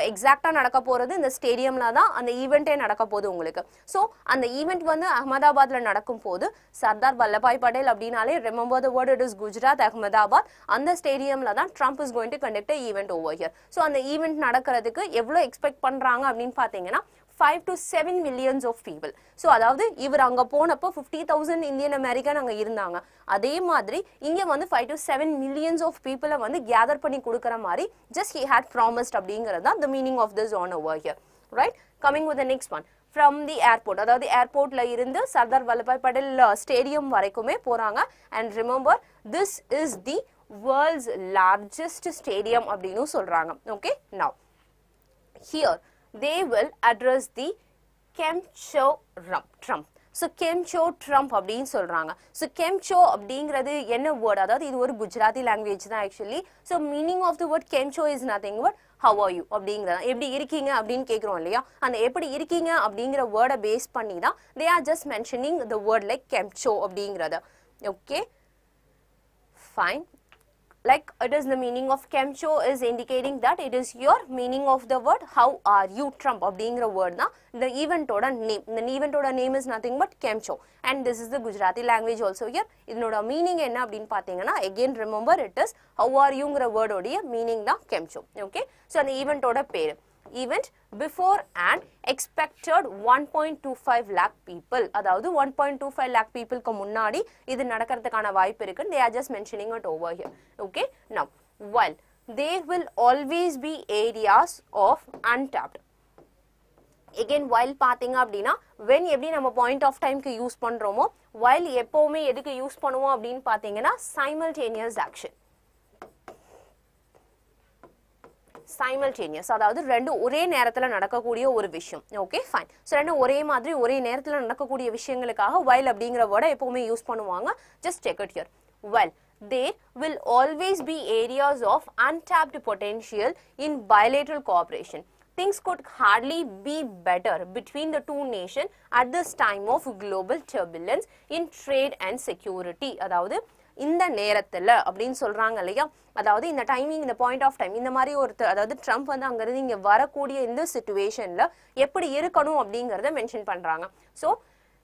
எக்ஸாக்டாக நடக்க போகிறது இந்த ஸ்டேடியமில் தான் அந்த ஈவெண்ட்டே நடக்க போகுது உங்களுக்கு. ஸோ அந்த ஈவெண்ட் வந்து அகமதாபாத்தில் நடக்கும் போது சர்தார் வல்லபாய் பட்டேல் அப்படின்னாலே remember the word it is Gujarat Ahmedabad. அந்த ஸ்டேடியமில் தான் Trump is going to conduct event over here so அந்த ஈவெண்ட் நடக்கிறதுக்கு எவ்வளோ எக்ஸ்பெக்ட் பண்ணுறாங்க அப்படின்னு பார்த்தீங்கன்னா five to seven millions of people so அதாவது இவர் அங்கே போனப்போ ஃபிஃப்டி தௌசண்ட் இந்தியன் அமெரிக்கன் அங்கே இருந்தாங்க. அதே மாதிரி இங்கே வந்து five to seven millions of பீப்புளை வந்து கேதர் பண்ணி கொடுக்குற மாதிரி ஜஸ்ட் ஹி ஹேட் ப்ராமிஸ்ட் அப்படிங்கிறது தான் the meaning of this on over here right coming with the next one from the airport அதாவது ஏர்போர்ட்ல இருந்து சர்தார் வல்லபாய் படேல் ஸ்டேடியம் வரைக்குமே போறாங்க. And remember this is the world's largest stadium அப்படின்னு சொல்றாங்க. Okay now here they will address the Kemcho Trump. Trump. So kem cho Trump அப்படின்னு சொல்கிறாங்க so kem cho அப்படிங்கிறது என்ன வேர்டு அதாவது இது ஒரு குஜராத்தி லாங்குவேஜ் தான் actually so meaning of the word kem cho is nothing word how are you அப்படிங்கிறது எப்படி இருக்கீங்க அப்படின்னு கேட்குறோம் இல்லையா? அந்த எப்படி இருக்கீங்க அப்படிங்கிற வேர்டை பேஸ் பண்ணி தான் they are just mentioning the word like kem cho அப்படிங்கிறத. Okay fine like it is the meaning of kemcho is indicating that it is your meaning of the word how are you trump அப்படிங்கிற word தான் the event ஓட name the event ஓட name is nothing but kemcho and this is the gujarati language also here இதனோட meaning என்ன அப்படின்னு பார்த்தீங்கன்னா again remember it is how are youங்கிற word உடைய meaning தான் kemcho okay so அந்த event ஓட பேரு Event before and expected 1.25 lakh people அதாவது 1.25 lakh peopleக்கு முன்னாடி இது நடக்கிறதுக்கான வாய்ப்பு இருக்கு they are just mentioning it over here okay now while there will always be areas of untapped again while பார்த்தீங்க அப்படின்னா when எப்படி நம்ம பாயிண்ட் ஆஃப் டைம்க்கு யூஸ் பண்றோமோ while எப்பவுமே எதுக்கு யூஸ் பண்ணுவோம் அப்படின்னு பார்த்தீங்கன்னா simultaneous action சைமல்டேனியஸ் அதாவது ரெண்டு ஒரே நேரத்தில் நடக்கக்கூடிய ஒரு விஷயம் ஓகே ஃபைன் ஸோ ரெண்டும் ஒரே மாதிரி ஒரே நேரத்தில் நடக்கக்கூடிய விஷயங்களுக்காக வைல் அப்படிங்கிற வேர்டை எப்பவுமே யூஸ் பண்ணுவாங்க just check it here well there will always be areas of untapped potential in bilateral cooperation. Things could hardly be better between the two nations at this time of global turbulence in trade and security. அதாவது இந்த நேரத்தில் அப்படின்னு சொல்கிறாங்க இல்லையா? அதாவது இந்த timing இந்த point of time இந்த மாதிரி ஒருத்தர் அதாவது ட்ரம்ப் வந்து அங்கேருந்து இங்கே வரக்கூடிய இந்த சுச்சுவேஷனில் எப்படி இருக்கணும் அப்படிங்கிறத மென்ஷன் பண்ணுறாங்க so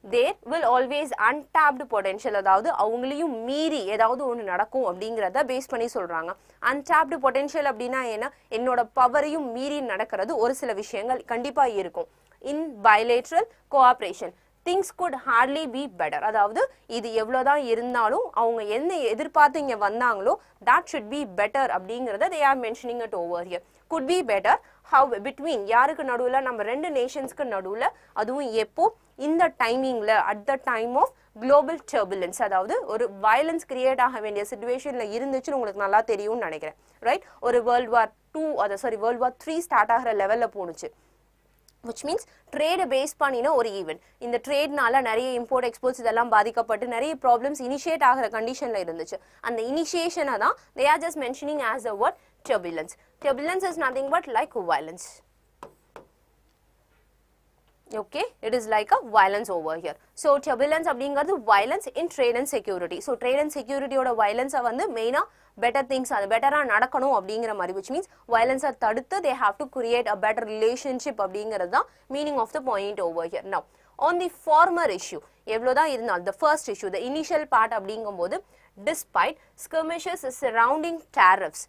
there will always untapped potential அதாவது அவங்களையும் மீறி ஏதாவது ஒன்று நடக்கும் அப்படிங்கிறத பேஸ் பண்ணி சொல்கிறாங்க அன்டாப்டு பொட்டென்ஷியல் அப்படின்னா என்ன? என்னோட பவரையும் மீறி நடக்கிறது ஒரு சில விஷயங்கள் கண்டிப்பாக இருக்கும். In bilateral cooperation things could hardly be better அதாவது இது எவ்வளோதான் இருந்தாலும் அவங்க என்ன எதிர்பார்த்து இங்கே வந்தாங்களோ தட் ஷுட் பி பெட்டர் அப்படிங்கிறத they are mentioning at over here could be better how between யாருக்கு நடுவில்? நம்ம ரெண்டு நேஷன்ஸ்க்கு நடுவில் அதுவும் எப்போ? இந்த டைமிங்கில் at the time of global turbulence அதாவது ஒரு வயலன்ஸ் கிரியேட் ஆக வேண்டிய சுச்சுவேஷனில் இருந்துச்சுன்னு உங்களுக்கு நல்லா தெரியும்னு நினைக்கிறேன். ரைட் ஒரு வேர்ல்டு வார் டூ அதை sorry world war three start ஆகிற லெவலில் போணுச்சு. விச் மீன்ஸ் ட்ரேடை பேஸ் பண்ணின ஒரு ஈவெண்ட் இந்த ட்ரேட்னால நிறைய இம்போர்ட் எக்ஸ்போர்ட்ஸ் இதெல்லாம் பாதிக்கப்பட்டு நிறைய ப்ராப்ளம்ஸ் இனிஷியேட் ஆகிற கண்டிஷனில் இருந்துச்சு. அந்த இனிஷியேஷனை தான் they are just mentioning as a word turbulence. Turbulence is nothing but like violence. Okay it is like a violence over here so turbulence அப்படிங்கிறது violence in trade and security so trade and security ஓட violence வந்து மெயினா better things அது பெட்டரா நடக்கணும் அப்படிங்கிற மாதிரி which means violence தடுத்து they have to create a better relationship அப்படிங்கிறது தான் meaning of the point over here now on the former issue எவ்வளோதான் இருந்தாலும் the first issue the initial part அப்படிங்கும்போது despite skirmishes surrounding tariffs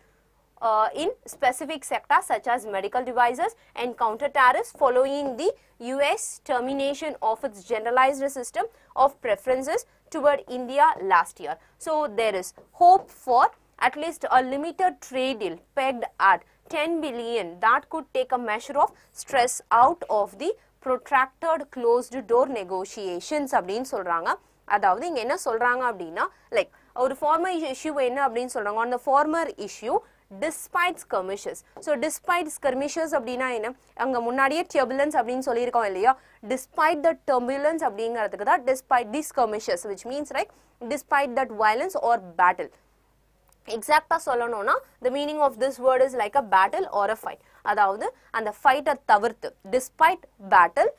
uh, in specific sectors such as medical devices and counter tariffs following the US termination of its generalized system of preferences toward India last year. So there is hope for at least a limited trade deal pegged at 10 billion that could take a measure of stress out of the protracted closed door negotiations அப்படின்னு சொல்றாங்க அதாவது இங்க என்ன சொல்றாங்க அப்படின்னா like ஒரு farmer issue என்ன அப்படின்னு சொல்றாங்க அந்த farmer issue despite skirmishes. So despite skirmishes அப்படின்னா என்ன? அங்கே முன்னாடியே turbulence அப்படின்னு சொல்லியிருக்கோம் இல்லையா? டிஸ்பைட் த turbulence அப்படிங்கிறதுக்கு தான் despite the skirmishes which means right despite that violence or battle. எக்ஸாக்டா சொல்லணும்னா the meaning of this word is like a battle or a fight அதாவது அந்த ஃபைட்டை தவிர்த்து despite battle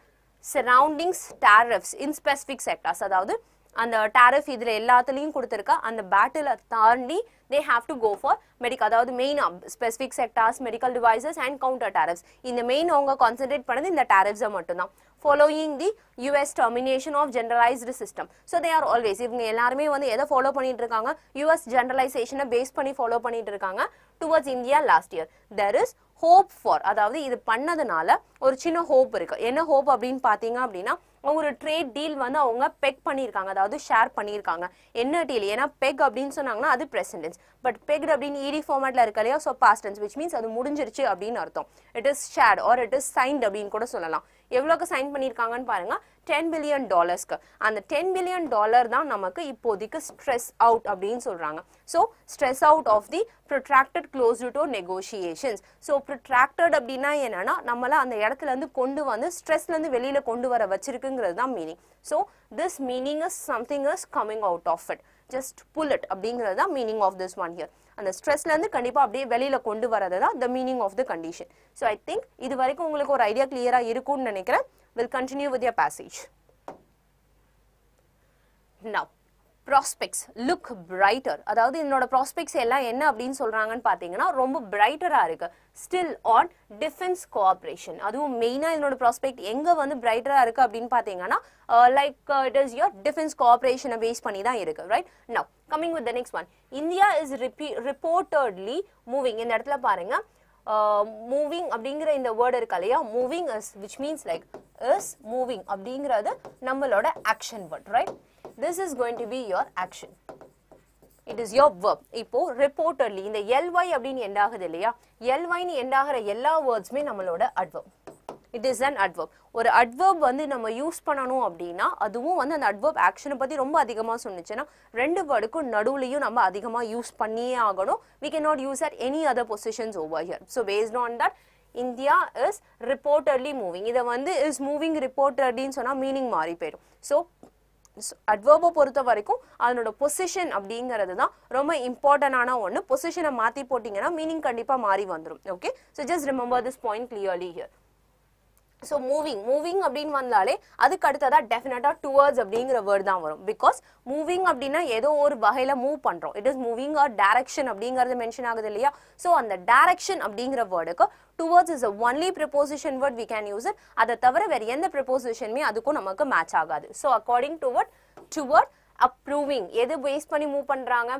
surroundings tariffs in specific sectors அதாவது அந்த டேரிஃப் இதில் எல்லாத்துலேயும் கொடுத்துருக்க. அந்த பேட்டிலை தாண்டி they have to go for medic அதாவது main specific sectors medical devices and counter tariffs இந்த மெயின் அவங்க கான்சென்ட்ரேட் பண்ணது இந்த டேரிஃப்ஸை மட்டும்தான். Following the US termination of generalized system so they are always இவங்க எல்லாருமே வந்து எதை ஃபாலோ பண்ணிட்டு இருக்காங்க? யூஎஸ் ஜெனரலைசேஷனை பேஸ் பண்ணி ஃபாலோ பண்ணிட்டு இருக்காங்க. Towards India last year there is hope for அதாவது இது பண்ணதுனால ஒரு சின்ன ஹோப் இருக்கு. என்ன ஹோப் அப்படின்னு பார்த்தீங்க அப்படின்னா ஒரு ட்ரேட் டீல் வந்து அவங்க பெக் பண்ணியிருக்காங்க. அதாவது ஷேர் பண்ணியிருக்காங்க. என்ன டீல் ஏன்னா பெக் அப்படின்னு சொன்னாங்கன்னா அது பிரசன்டென்ஸ் பட் பெக்ட் அப்படின்னு இடி ஃபார்மேட்டில் இருக்க இல்லையா? ஸோ பாஸ்டன்ஸ் விச் மீன்ஸ் அது முடிஞ்சிருச்சு அப்படின்னு அர்த்தம். It is share or it is signed அப்படின்னு கூட சொல்லலாம். எவ்வளோக்கு சைன் பண்ணியிருக்காங்கன்னு பாருங்கள் டென் பில்லியன் டாலர்ஸ்க்கு அந்த டென் பில்லியன் டாலர் தான் நமக்கு இப்போதைக்கு ஸ்ட்ரெஸ் அவுட் அப்படின்னு சொல்கிறாங்க so stress out of the protracted close to negotiations so protracted அப்படின்னா என்னென்னா நம்மளை அந்த இடத்துலேருந்து கொண்டு வந்து ஸ்ட்ரெஸ்லேருந்து வெளியில் கொண்டு வர வச்சிருக்குங்கிறது தான் meaning so this meaning is something is coming out of it just pull it அப்படிங்கிறது தான் meaning of this one here அந்த ஸ்ட்ரெஸ்ல இருந்து கண்டிப்பா அப்படியே வெளியில கொண்டு வரது தான் the meaning of the condition so I think இது வரைக்கும் உங்களுக்கு ஒரு ஐடியா கிளியராக இருக்கும்னு நினைக்கிறேன். Will continue with your passage now prospects look brighter அதாவது என்னோட ப்ராஸ்பெக்ட்ஸ் எல்லாம் என்ன அப்படின்னு சொல்கிறாங்கன்னு பார்த்தீங்கன்னா ரொம்ப பிரைட்டராக இருக்கு. ஸ்டில் ஆன் டிஃபென்ஸ் கோஆப்ரேஷன் அதுவும் மெயினாக இதனோட ப்ராஸ்பெக்ட் எங்கே வந்து பிரைட்டராக இருக்கு அப்படின்னு பார்த்தீங்கன்னா like it is your defence கோஆப்ரேஷனை base பண்ணி தான் இருக்குது right now coming with the next one India is ரிப்பி reportedly moving இந்த இடத்துல பாருங்க. Uh, மூவிங் அப்படிங்கிற இந்த வேர்டு இருக்கு இல்லையா? Moving is which means like is moving அப்படிங்கிறது நம்மளோட action word right this is going to be your action. It is your verb. இப்போ reportedly இந்த ly அப்படின்னு end ஆகுது இல்லையா? Ly னு ஆகிற எல்லா வேர்ட்ஸ்மே நம்மளோட adverb. It is an adverb ஒரு அட்வர்ப் வந்து நம்ம யூஸ் பண்ணணும் அப்படின்னா அதுவும் வந்து அந்த அட்வர்ப் ஆக்ஷனை பற்றி ரொம்ப அதிகமாக சொன்னுச்சுன்னா ரெண்டு வேர்டுக்கும் நடுவுலையும் நம்ம அதிகமா யூஸ் பண்ணியே ஆகணும். We can not use at any other positions over here so based on that India is reportedly moving இதை வந்து இஸ் மூவிங் ரிப்போர்ட்டர்லின்னு சொன்னால் மீனிங் மாறி போயிடும். ஸோ அட்வர்பை பொறுத்த வரைக்கும் அதனோட பொசிஷன் அப்படிங்கிறது தான் ரொம்ப இம்பார்ட்டன்டான ஒன்று பொசிஷனை மாற்றி போட்டிங்கன்னா மீனிங் கண்டிப்பாக மாறி வந்துடும் okay so just remember this point clearly here so moving moving அப்படின்னு வந்தாலே அதுக்கு அடுத்ததாக டெஃபினட்டாக டுவர்ட்ஸ் அப்படிங்கிற வேர்ட் தான் வரும். பிகாஸ் மூவிங் அப்படின்னா ஏதோ ஒரு வகையில் மூவ் பண்ணுறோம் it is moving or direction அப்படிங்கிறது மென்ஷன் ஆகுது இல்லையா? ஸோ அந்த டேரக்ஷன் அப்படிங்கிற வேர்டுக்கு towards is a only preposition word we can use it அதை தவிர வேறு எந்த ப்ரிப்போசிஷனுமே அதுக்கும் நமக்கு மேட்ச் ஆகாது. So according to what toward approving எது பேஸ் பண்ணி மூவ் பண்ணுறாங்க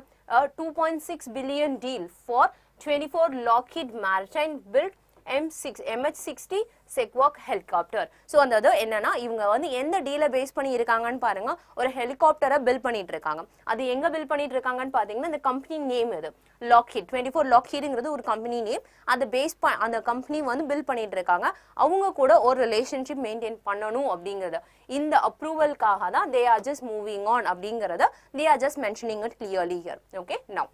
two point six billion deal for twenty four Lockheed Martin built M six MH sixty Seahawk helicopter so அந்த அது என்னன்னா இவங்க வந்து எந்த டீலை பேஸ் பண்ணி இருக்காங்கன்னு பாருங்க. ஒரு ஹெலிகாப்டரை பில் பண்ணிட்டு இருக்காங்க. அது எங்க பில் பண்ணிட்டு இருக்காங்கன்னு பாத்தீங்கன்னா இந்த கம்பெனி நேம் இது. லாக்ஹிட் டுவெண்ட்டி ஃபோர் லாக்ஹிட்ங்கிறது ஒரு கம்பெனி நேம் அதை பேஸ் ப அந்த கம்பெனி வந்து பில் பண்ணிட்டு இருக்காங்க. அவங்க கூட ஒரு ரிலேஷன்ஷிப் மெயின்டைன் பண்ணணும் அப்படிங்கிறது. இந்த அப்ரூவல்காக தான் they are just moving on அப்படிங்கிறத they are just mentioning it clearly here okay now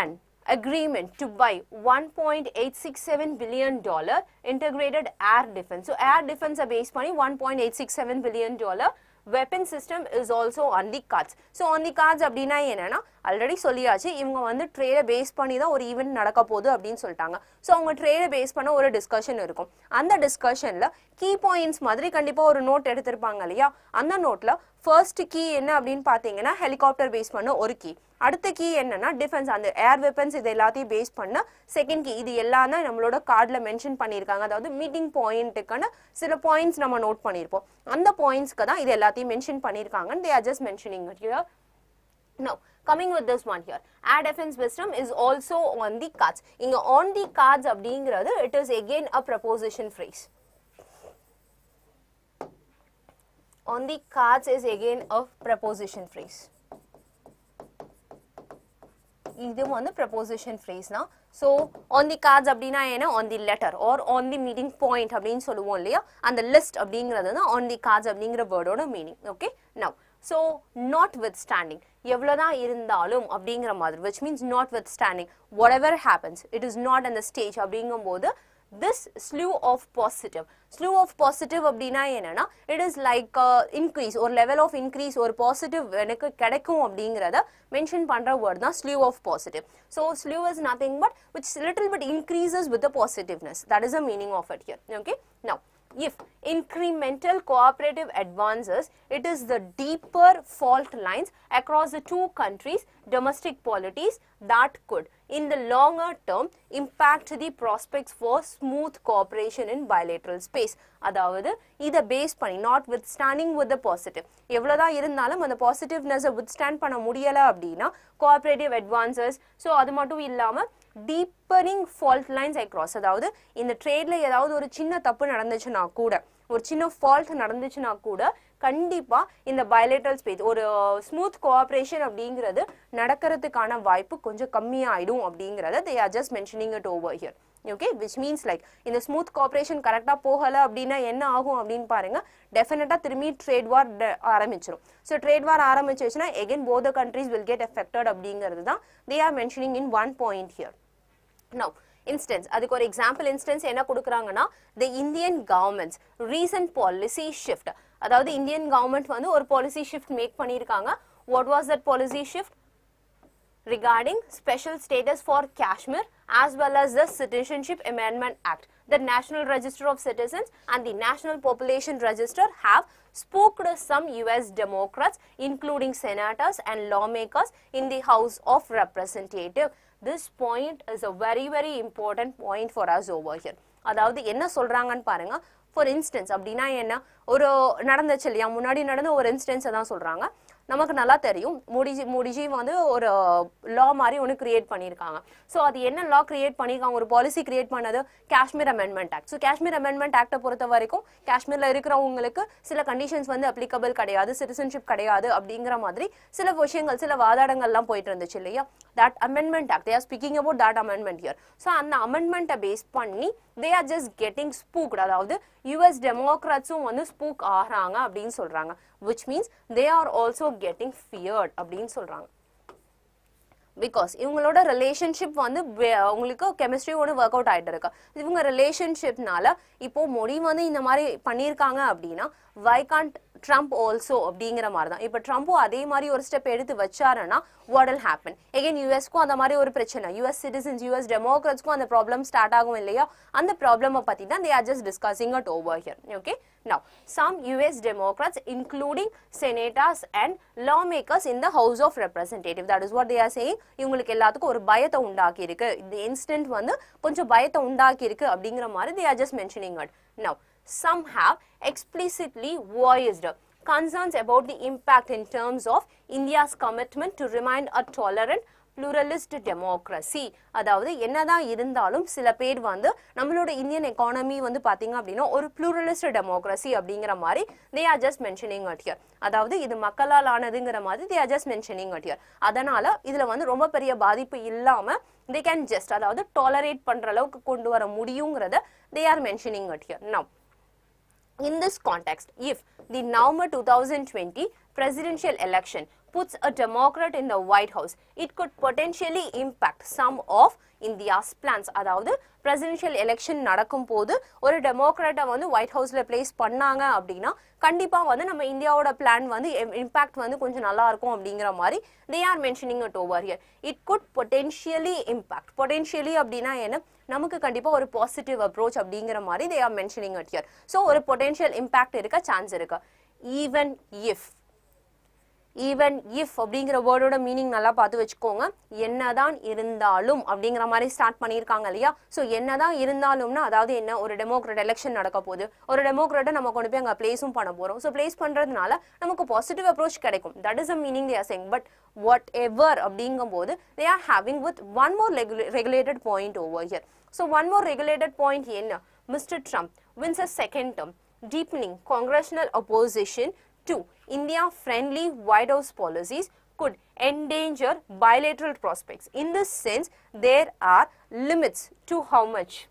and agreement to buy 1.867 billion dollar integrated air defense so air defense are based பண்ணி 1.867 billion dollar weapon system is also on the cards so on the cards அப்படின்னா என்னன்னா already சொல்லியாச்சு. இவங்க வந்து ட்ரேடை base பண்ணி தான் ஒரு event நடக்க போகுது அப்படின்னு சொல்லிட்டாங்க. ஸோ அவங்க ட்ரேடை பேஸ் பண்ண ஒரு டிஸ்கஷன் இருக்கும். அந்த டிஸ்கஷனில் கீ பாயிண்ட்ஸ் மாதிரி கண்டிப்பாக ஒரு நோட் எடுத்திருப்பாங்க இல்லையா? அந்த நோட்டில் ஃபர்ஸ்ட் கீ என்ன அப்படின்னு பார்த்தீங்கன்னா ஹெலிகாப்டர் பேஸ் பண்ண ஒரு கீ அடுத்த கீ என்னன்னா டிஃபென்ஸ் அந்த ஏர் வெப்பன்ஸ் இது எல்லாத்தையும் பேஸ் பண்ண செகண்ட் கீ இது எல்லாம் தான் நம்மளோட கார்டில் மென்ஷன் பண்ணியிருக்காங்க. அதாவது மீட்டிங் பாயிண்ட்டுக்கான சில பாயிண்ட்ஸ் நம்ம நோட் பண்ணியிருப்போம். அந்த பாயிண்ட்ஸ்க்கு தான் இது எல்லாத்தையும் மென்ஷன் பண்ணியிருக்காங்கன்னு they are just mentioning no coming with this one here, air defense wisdom is also on the cards. இங்க on the cards அப்படிங்கிறது it is again a preposition phrase. On the cards is again a preposition phrase. இது வந்து preposition phrase தான் so on the cards அப்படின்னா என்ன on the letter or on the meeting point அப்படின்னு சொல்லுவோம் இல்லையா அந்த list அப்படிங்கிறது தான் on the cards அப்படிங்கிற வேர்டோட meaning okay now so notwithstanding எவ்வளோதான் இருந்தாலும் அப்படிங்கிற மாதிரி which means notwithstanding whatever happens it is not அந்த ஸ்டேஜ் அப்படிங்கும்போது this slew of positive slew of positive அப்படின்னா என்னன்னா இட் இஸ் லைக் இன்க்ரீஸ் ஒரு லெவல் ஆஃப் இன்க்ரீஸ் ஒரு பாசிட்டிவ் எனக்கு கிடைக்கும் அப்படிங்கிறத மென்ஷன் பண்ற வேர்ட் தான் slew of positive so slew is nothing but which little but increases with positiveness that is the meaning of it here okay now if incremental cooperative advances, it is the deeper fault lines across the two countries' domestic polities that could, in the longer term, impact the prospects for smooth cooperation in bilateral space. அதாவது இதை base பண்ணி notwithstanding with the positive. The positive இருந்தாலும் அந்த positiveness withstand stand பண்ண முடியலை அப்படின்னா cooperative advances so அது மட்டும் இல்லாமல் டீப்பரிங் ஃபால்ட் லைன்ஸ் ஐக்ராஸ் அதாவது இந்த ட்ரேட்ல ஏதாவது ஒரு சின்ன தப்பு நடந்துச்சுன்னா கூட ஒரு சின்ன ஃபால்ட் நடந்துச்சுன்னா கூட கண்டிப்பாக இந்த பயலேட்டல் ஸ்பேஸ் ஒரு uh, ஸ்மூத் கோஆப்ரேஷன் அப்படிங்கிறது நடக்கிறதுக்கான வாய்ப்பு கொஞ்சம் கம்மியாயிடும் அப்படிங்கிறத they are just mentioning it over here okay which means like இந்த ஸ்மூத் கோஆப்ரேஷன் கரெக்டாக போகலை அப்படின்னா என்ன ஆகும் அப்படின்னு பாருங்க. டெஃபினட்டாக திரும்பி ட்ரேட் வார் ஆரம்பிச்சிடும் so trade war ஆரம்பிச்சிச்சுன்னா again both countries will get affected அப்படிங்கிறது தான் they are mentioning in one point here now instance அதுக்கு ஒரு எக்ஸாம்பிள் இன்ஸ்டன்ஸ் என்ன கொடுக்குறாங்கன்னா the Indian government's recent policy shift அதாவது இந்தியன் கவர்மெண்ட் வந்து ஒரு பாலிசி ஷிஃப்ட் மேக் பண்ணியிருக்காங்க what was that policy shift regarding special status for Kashmir as well as the Citizenship Amendment Act. The National Register of Citizens and the National Population Register have spooked some US Democrats, including senators and lawmakers in the House of Representatives. This point is a very, very important point for us over here. அதாவது என்ன சொல்றாங்கன்னு பாருங்க for instance அப்படின்னா என்ன? ஒரு நடந்துச்சு இல்லையா முன்னாடி நடந்த ஒரு இன்ஸ்டன்ஸை தான் சொல்கிறாங்க நமக்கு நல்லா தெரியும். முடிஜி முடிஜி வந்து ஒரு லா மாதிரி ஒன்று கிரியேட் பண்ணியிருக்காங்க ஸோ அது என்ன லா கிரியேட் பண்ணியிருக்காங்க ஒரு பாலிசி கிரியேட் பண்ணது Kashmir amendment act so Kashmir amendment ஆக்டை பொறுத்த வரைக்கும் காஷ்மீரில் இருக்கிறவங்களுக்கு சில கண்டிஷன்ஸ் வந்து அப்ளிகபிள் கிடையாது சிட்டிசன்ஷிப் கிடையாது அப்படிங்கிற மாதிரி சில விஷயங்கள் சில வாதாடங்கள்லாம் போயிட்டு இருந்துச்சு இல்லையா that amendment act there speaking about that amendment year so அந்த அமெண்ட்மெண்ட்டை பேஸ் பண்ணி they are just getting spooked அதாவது யூஎஸ் டெமோக்ராட்ஸும் வந்து ஸ்பூக் ஆகிறாங்க அப்படின்னு சொல்கிறாங்க which means they are also getting feared அப்படின்னு சொல்றாங்க. பிகாஸ் இவங்களோட ரிலேஷன்ஷிப் வந்து அவங்களுக்கு உங்களுக்கு கெமிஸ்ட்ரி ஒர்க் அவுட் ஆகிட்டு இருக்கு. இவங்க ரிலேஷன்ஷிப்னால இப்போ மொழி வந்து இந்த மாதிரி பண்ணியிருக்காங்க அப்படின்னா வை கான்ட் ட்ரம்ப் ஆல்சோ அப்படிங்கிற மாதிரி தான் இப்போ ட்ரம்ப்பும் அதே மாதிரி ஒரு ஸ்டெப் எடுத்து வச்சாருன்னா வாட் will ஹேப்பன் எகைன் யூஎஸ்க்கும் அந்த மாதிரி ஒரு பிரச்சனை. யூஎஸ் சிட்டிசன்ஸ் யூஎஸ் டெமோக்ராட்ஸ்க்கும் அந்த ப்ராப்ளம் ஸ்டார்ட் ஆகும் இல்லையா? அந்த ப்ராப்ளமை பற்றி தான் they are just discussing at over here okay now some US Democrats including senators and lawmakers in the House of representative that is what they are saying இவங்களுக்கு எல்லாத்துக்கும் ஒரு பயத்தை உண்டாக்கி இருக்கு இந்த இன்ஸ்டன்ட் வந்து கொஞ்சம் பயத்தை உண்டாக்கி இருக்கு அப்படிங்கிற மாதிரி they are just mentioning at now some have explicitly voiced concerns about the impact in terms of India's commitment to remain a tolerant pluralist democracy அதாவது என்னதான் இருந்தாலும் சில பேர் வந்து நம்மளோட இந்தியன் எக்கானமி வந்து பாத்தீங்க அப்படின்னா ஒரு pluralist democracy அப்படிங்கிற மாதிரி they are just mentioning it here அதாவது இது மக்களால் ஆனதுங்கிற மாதிரி they are just mentioning it here அதனால இதுல வந்து ரொம்ப பெரிய பாதிப்பு இல்லாம they can just அதாவது tolerate பண்ற அளவுக்கு கொண்டு வர முடியுங்கிறத they are mentioning it here now In this context, if the November 2020 presidential election puts a Democrat in the White House, it could potentially impact some of India's plans அதாவது presidential election நடக்கும் போது ஒரு டெமோக்ராட்டை வந்து white ஹவுஸில் place பண்ணாங்க அப்படின்னா கண்டிப்பாக வந்து நம்ம இந்தியாவோட பிளான் வந்து இம்பாக்ட் வந்து கொஞ்சம் நல்லா இருக்கும் அப்படிங்கிற மாதிரி they are mentioning it over here it could potentially impact potentially அப்படின்னா என்ன? நமக்கு கண்டிப்பாக ஒரு பாசிட்டிவ் அப்ரோச் அப்படிங்கிற மாதிரி they are mentioning it here so ஒரு பொட்டென்ஷியல் இம்பாக்ட் இருக்க சான்ஸ் இருக்கு. ஈவன் இஃப் ஈவன் இஃப் அப்படிங்கிற வேர்டோட மீனிங் நல்லா பார்த்து வச்சுக்கோங்க. என்னதான் இருந்தாலும் அப்படிங்கிற மாதிரி ஸ்டார்ட் பண்ணியிருக்காங்க இல்லையா? ஸோ என்னதான் இருந்தாலும்னா அதாவது என்ன? ஒரு டெமோக்ராட் எலெக்ஷன் நடக்க போகுது. ஒரு டெமோக்ராட்டை நம்ம கொண்டு போய் அங்கே பிளேஸும் பண்ண போகிறோம் ஸோ பிளேஸ் பண்ணுறதுனால நமக்கு பாசிட்டிவ் அப்ரோச் கிடைக்கும். That is a meaning they are saying but whatever அப்படிங்கும்போது they are having with one more regulated point over here so one more regulated point என்ன? Mister Trump wins a second term deepening congressional opposition to India friendly White House policies could endanger bilateral prospects. In this sense, there are limits to how much.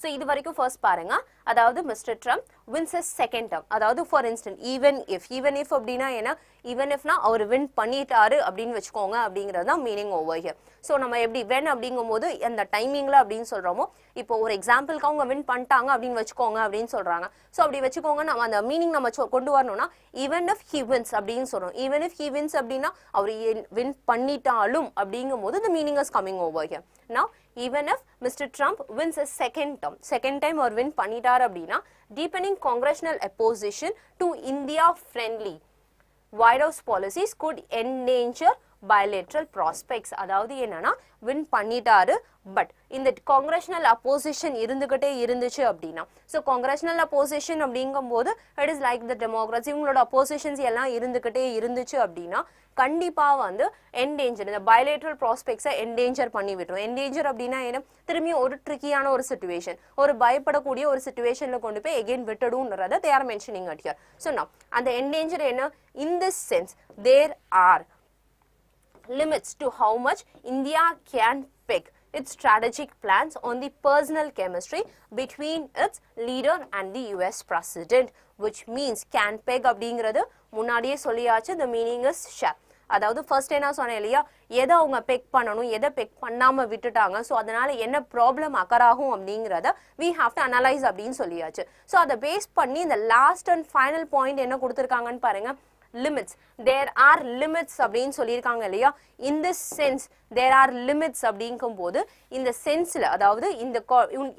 So இது வரைக்கும் first பாருங்க. அதாவது mister Trump wins a second term அதாவது for instance even if even if அப்படின்னா ஏன்னா even இஃப்னா அவர் win பண்ணிட்டாரு அப்படின்னு வச்சுக்கோங்க அப்படிங்கிறது தான் மீனிங் ஓவர் ஹியர் ஸோ நம்ம எப்படி வென் அப்படிங்கும்போது அந்த டைமிங்கில் அப்படின்னு சொல்கிறோமோ இப்போ ஒரு எக்ஸாம்பிளுக்கு அவங்க வின் பண்ணிட்டாங்க அப்படின்னு வச்சுக்கோங்க அப்படின்னு சொல்கிறாங்க ஸோ அப்படி வச்சுக்கோங்க நம்ம அந்த மீனிங் நம்ம கொண்டு வரணும்னா ஈவன் இஃப் ஹி வின்ஸ் அப்படின்னு சொல்கிறோம் ஈவன் இஃப் ஹி வின்ஸ் அப்படின்னா அவர் வின் பண்ணிட்டாலும் அப்படிங்கும்போது இந்த meaning is coming over here நான் even if Mr. Trump wins a second term, second time or win பண்ணிட்டார் அப்படின்னா deepening congressional opposition to India friendly White House policies could endanger bilateral prospects அதாவது என்னன்னா win பண்ணிட்டாரு. But இந்த congressional opposition இருந்துகிட்டே இருந்துச்சு அப்படின்னா ஸோ காங்கிரஷனல் அப்போசிஷன் அப்படிங்கும்போது it is like the democracy இவங்களோட அப்போசிஷன்ஸ் எல்லாம் இருந்துகிட்டே இருந்துச்சு அப்படின்னா கண்டிப்பாக வந்து என்டேஞ்சர் இந்த பயலேட்ரல் ப்ராஸ்பெக்ட்ஸை என்டேஞ்சர் பண்ணி விட்டுரும். என்டேஞ்சர் அப்படின்னா என்ன? திரும்பியும் ஒரு ட்ரிக்கியான ஒரு சுச்சுவேஷன் ஒரு பயப்படக்கூடிய ஒரு சுச்சுவேஷனில் கொண்டு போய் again விட்டுடும்ன்றத they are mentioning at here so நான் அந்த என்டேஞ்சர் என்ன? In this sense there are limits to how much India can pick. Its strategic plans on the personal chemistry between its leader and the US president which means can peg அப்படிங்கிறது முன்னாடியே சொல்லியாச்சு. The meaning is share அதாவது first என்ன சொன்னேன் இல்லையா? எதை அவங்க பெக் பண்ணணும் எதை பெக் பண்ணாம விட்டுட்டாங்க. ஸோ அதனால என்ன ப்ராப்ளம் அக்கராகும் அப்படிங்கிறத வி ஹாவ் டு அனலைஸ் அப்படின்னு சொல்லியாச்சு. ஸோ அதை பேஸ் பண்ணி இந்த லாஸ்ட் அண்ட் ஃபைனல் பாயிண்ட் என்ன கொடுத்துருக்காங்கன்னு பாருங்க. லிமிட்ஸ் தேர் ஆர் லிமிட்ஸ் அப்படின்னு சொல்லியிருக்காங்க இல்லையா? In this sense there are limits அப்படிங்கும் போது இந்த சென்ஸ்ல அதாவது இந்த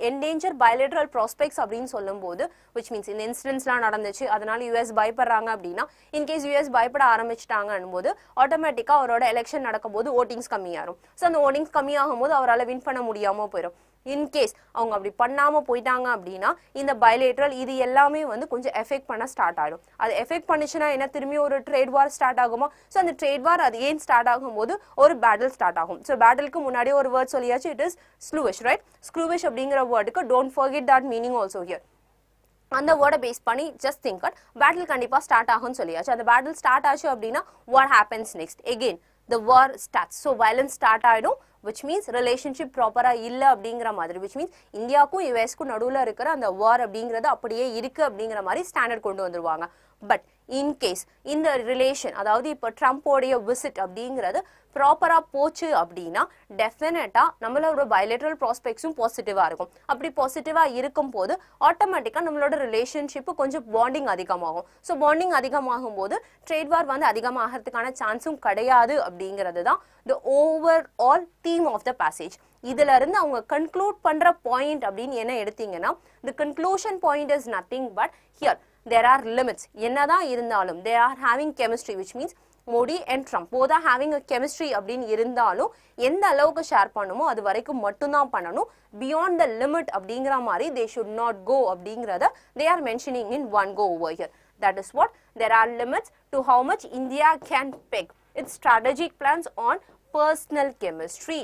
என்டேஞ்சர் பயலேட்ரல் ப்ராஸ்பெக்ட்ஸ் அப்படின்னு சொல்லும்போது விச் மீன்ஸ் இந்த இன்சிடென்ட்ஸ்லாம் நடந்துச்சு அதனால யூஎஸ் பயப்படுறாங்க அப்படின்னா இன்கேஸ் யூஎஸ் பயப்பட ஆரம்பிச்சிட்டாங்கன்னும் போது ஆட்டோமேட்டிக்காக அவரோட எலெக்ஷன் நடக்கும்போது ஓட்டிங்ஸ் கம்மியாகும் ஸோ அந்த ஓட்டிங்ஸ் கம்மியாகும் போது அவரால் வின் பண்ண முடியாமல் போயிடும் இன்கேஸ் அவங்க அப்படி பண்ணாமல் போயிட்டாங்க அப்படின்னா இந்த பயலேட்ரல் இது எல்லாமே வந்து கொஞ்சம் எஃபெக்ட் பண்ண ஸ்டார்ட் ஆகிடும் அது எஃபெக்ட் பண்ணுச்சுன்னா என்ன? திரும்பி ஒரு ட்ரேட் வார் ஸ்டார்ட் ஆகுமா? ஸோ அந்த ட்ரேட் வார் அது ஏன் ஸ்டார்ட் ஆகும்போது ஒரு பேட்டில் ஸ்டார்ட் ஆகும். ஸோ பேட்டிலுக்கு முன்னாடியே ஒரு வேர்ட் சொல்லியாச்சு it is slowish right screwish அப்படிங்கிற வேர்டுக்கு don't forget that meaning also here அந்த வேர்டை பேஸ் பண்ணி ஜஸ்ட் திங்க் அட் பேட்டில் கண்டிப்பாக ஸ்டார்ட் ஆகும்னு சொல்லியாச்சு. அந்த பேட்டில் ஸ்டார்ட் ஆச்சு அப்படின்னா what happens next again the war starts so violence start ஆகிடும் விச் மீன்ஸ் ரிலேஷன்ஷிப் ப்ராப்பராக இல்லை அப்படிங்கிற மாதிரி விச் மீன்ஸ் இந்தியாவுக்கும் யூஎஸ்க்கும் நடுவில் இருக்கிற அந்த வார் அப்படிங்கிறது அப்படியே இருக்கு அப்படிங்கிற மாதிரி ஸ்டாண்டர்ட் கொண்டு வந்துருவாங்க. பட் இன்கேஸ் இந்த ரிலேஷன் அதாவது இப்போ ட்ரம்ப்போடைய விசிட் அப்படிங்கிறது ப்ராப்பராக போச்சு அப்படின்னா டெஃபினட்டாக நம்மளோட பயலேட்ரல் ப்ராஸ்பெக்ட்ஸும் பாசிட்டிவாக இருக்கும். அப்படி பாசிட்டிவாக இருக்கும் போது ஆட்டோமேட்டிக்காக நம்மளோட ரிலேஷன்ஷிப்பு கொஞ்சம் பாண்டிங் அதிகமாகும். ஸோ பாண்டிங் அதிகமாகும் போது ட்ரேட் வார் வந்து அதிகமாகிறதுக்கான சான்ஸும் கிடையாது அப்படிங்கிறது தான் the overall theme of the passage இதுல இருந்து அவங்க கன்க்ளூட் பண்ற பாயிண்ட் அப்படின்னு என்ன எடுத்தீங்கன்னா the conclusion point is nothing but here there are limits என்னதான் இருந்தாலும் they are having chemistry which means Modi and Trump போதா ஹேவிங் அ கெமிஸ்ட்ரி அப்படின்னு இருந்தாலும் எந்த அளவுக்கு ஷேர் பண்ணுமோ அது வரைக்கும் மட்டும்தான் பண்ணணும். பியாண்ட் த லிமிட் அப்படிங்கிற மாதிரி தே ஷுட் நாட் கோ அப்படிங்கிறத they are mentioning in one go over here that is what there are limits to how much India can peg its strategic plans on personal chemistry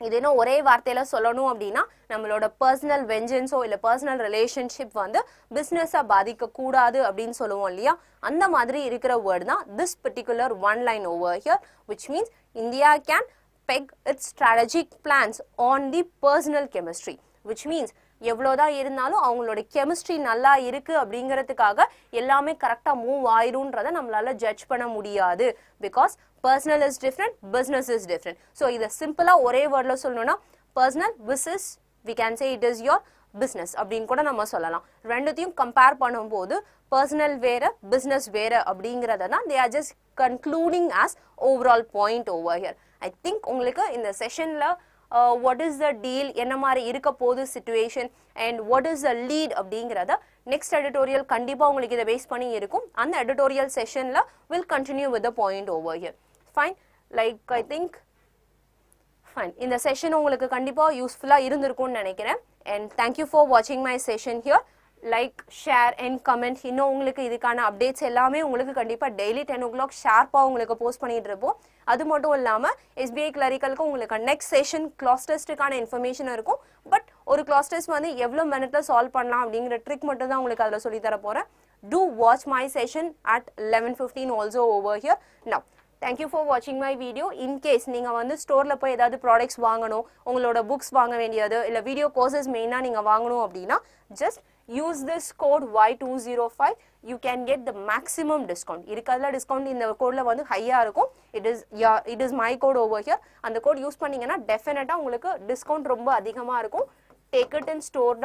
இது இன்னும் ஒரே வார்த்தையில சொல்லணும் அப்படின்னா நம்மளோட பர்சனல் வெஞ்சன்ஸோ இல்லை personal relationship வந்து பிஸ்னஸாக பாதிக்க கூடாது அப்படின்னு சொல்லுவோம் இல்லையா? அந்த மாதிரி இருக்கிற வேர்டு தான் this particular one line over here which means India can peg its strategic plans on the personal chemistry which means எவ்வளோதான் இருந்தாலும் அவங்களோட கெமிஸ்ட்ரி நல்லா இருக்கு அப்படிங்கிறதுக்காக எல்லாமே கரெக்டாக மூவ் ஆயிரும்ன்றதை நம்மளால் ஜட்ஜ் பண்ண முடியாது. Because personal is different business is different so இதை சிம்பிளாக ஒரே வேர்டில் சொல்லணும்னா personal versus we can say it is your business அப்படின்னு கூட நம்ம சொல்லலாம். ரெண்டுத்தையும் கம்பேர் பண்ணும்போது பர்சனல் வேறு பிஸ்னஸ் வேறு அப்படிங்கிறத தான் they are just concluding as overall point over here I think உங்களுக்கு இந்த செஷனில் வாட் இஸ் த டீல் என்ன மாதிரி இருக்க போகுது situation and what is the lead அப்படிங்கிறத நெக்ஸ்ட் எடிட்டோரியல் கண்டிப்பாக உங்களுக்கு இதை பேஸ் பண்ணி இருக்கும். அந்த எடிட்டோரியல் செஷனில் will continue with the point over here fine like I think fine இந்த செஷன் உங்களுக்கு கண்டிப்பாக யூஸ்ஃபுல்லாக இருந்திருக்கும்னு நினைக்கிறேன். அண்ட் தேங்க்யூ ஃபார் வாட்சிங் my session here like share and comment இன்னும் உங்களுக்கு இதுக்கான அப்டேட்ஸ் எல்லாமே உங்களுக்கு கண்டிப்பாக டெய்லி டென் ஓ கிளாக் ஷார்ப்பாக உங்களுக்கு போஸ்ட் பண்ணிட்டு இருப்போம். அது மட்டும் இல்லாமல் எஸ்பிஐ கிளரிக்கலுக்கு உங்களுக்கு நெக்ஸ்ட் செஷன் கிளாஸ் டெஸ்ட்டுக்கான இன்ஃபர்மேஷன் இருக்கும். பட் ஒரு கிளாஸ் டெஸ்ட் வந்து எவ்வளோ மினிட்ல சால்வ் பண்ணலாம் அப்படிங்கிற ட்ரிக் மட்டும் தான் உங்களுக்கு அதில் சொல்லி தர போகிறேன் to watch my session at eleven fifteen also over here now thank you for வாட்சிங் மை வீடியோ இன்கேஸ் நீங்கள் வந்து ஸ்டோரில் போய் ஏதாவது ப்ராடக்ட்ஸ் வாங்கணும் உங்களோட புக்ஸ் வாங்க வேண்டியது இல்லை வீடியோ கோர்சஸ் மெயினாக நீங்கள் வாங்கணும் அப்படின்னா just use this code Y two zero five you can get the maximum discount discount இந்த கோடில் வந்து ஹையாக இருக்கும். It is yeah it is my code over here அந்த கோட் யூஸ் பண்ணீங்கன்னா definite உங்களுக்கு டிஸ்கவுண்ட் ரொம்ப அதிகமாக இருக்கும். Take it in store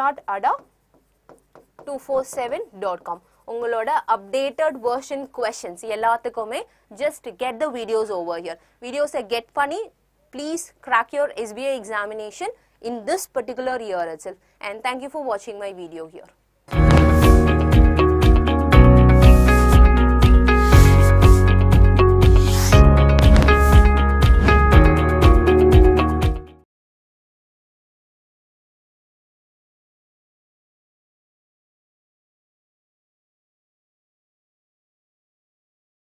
two four seven dot com உங்களோட அப்டேட்டட் வெர்ஷன் கொஷின்ஸ் எல்லாத்துக்குமே just get the videos over here வீடியோஸை get பண்ணி please crack your SBI examination in this particular year itself. And thank you for watching my video here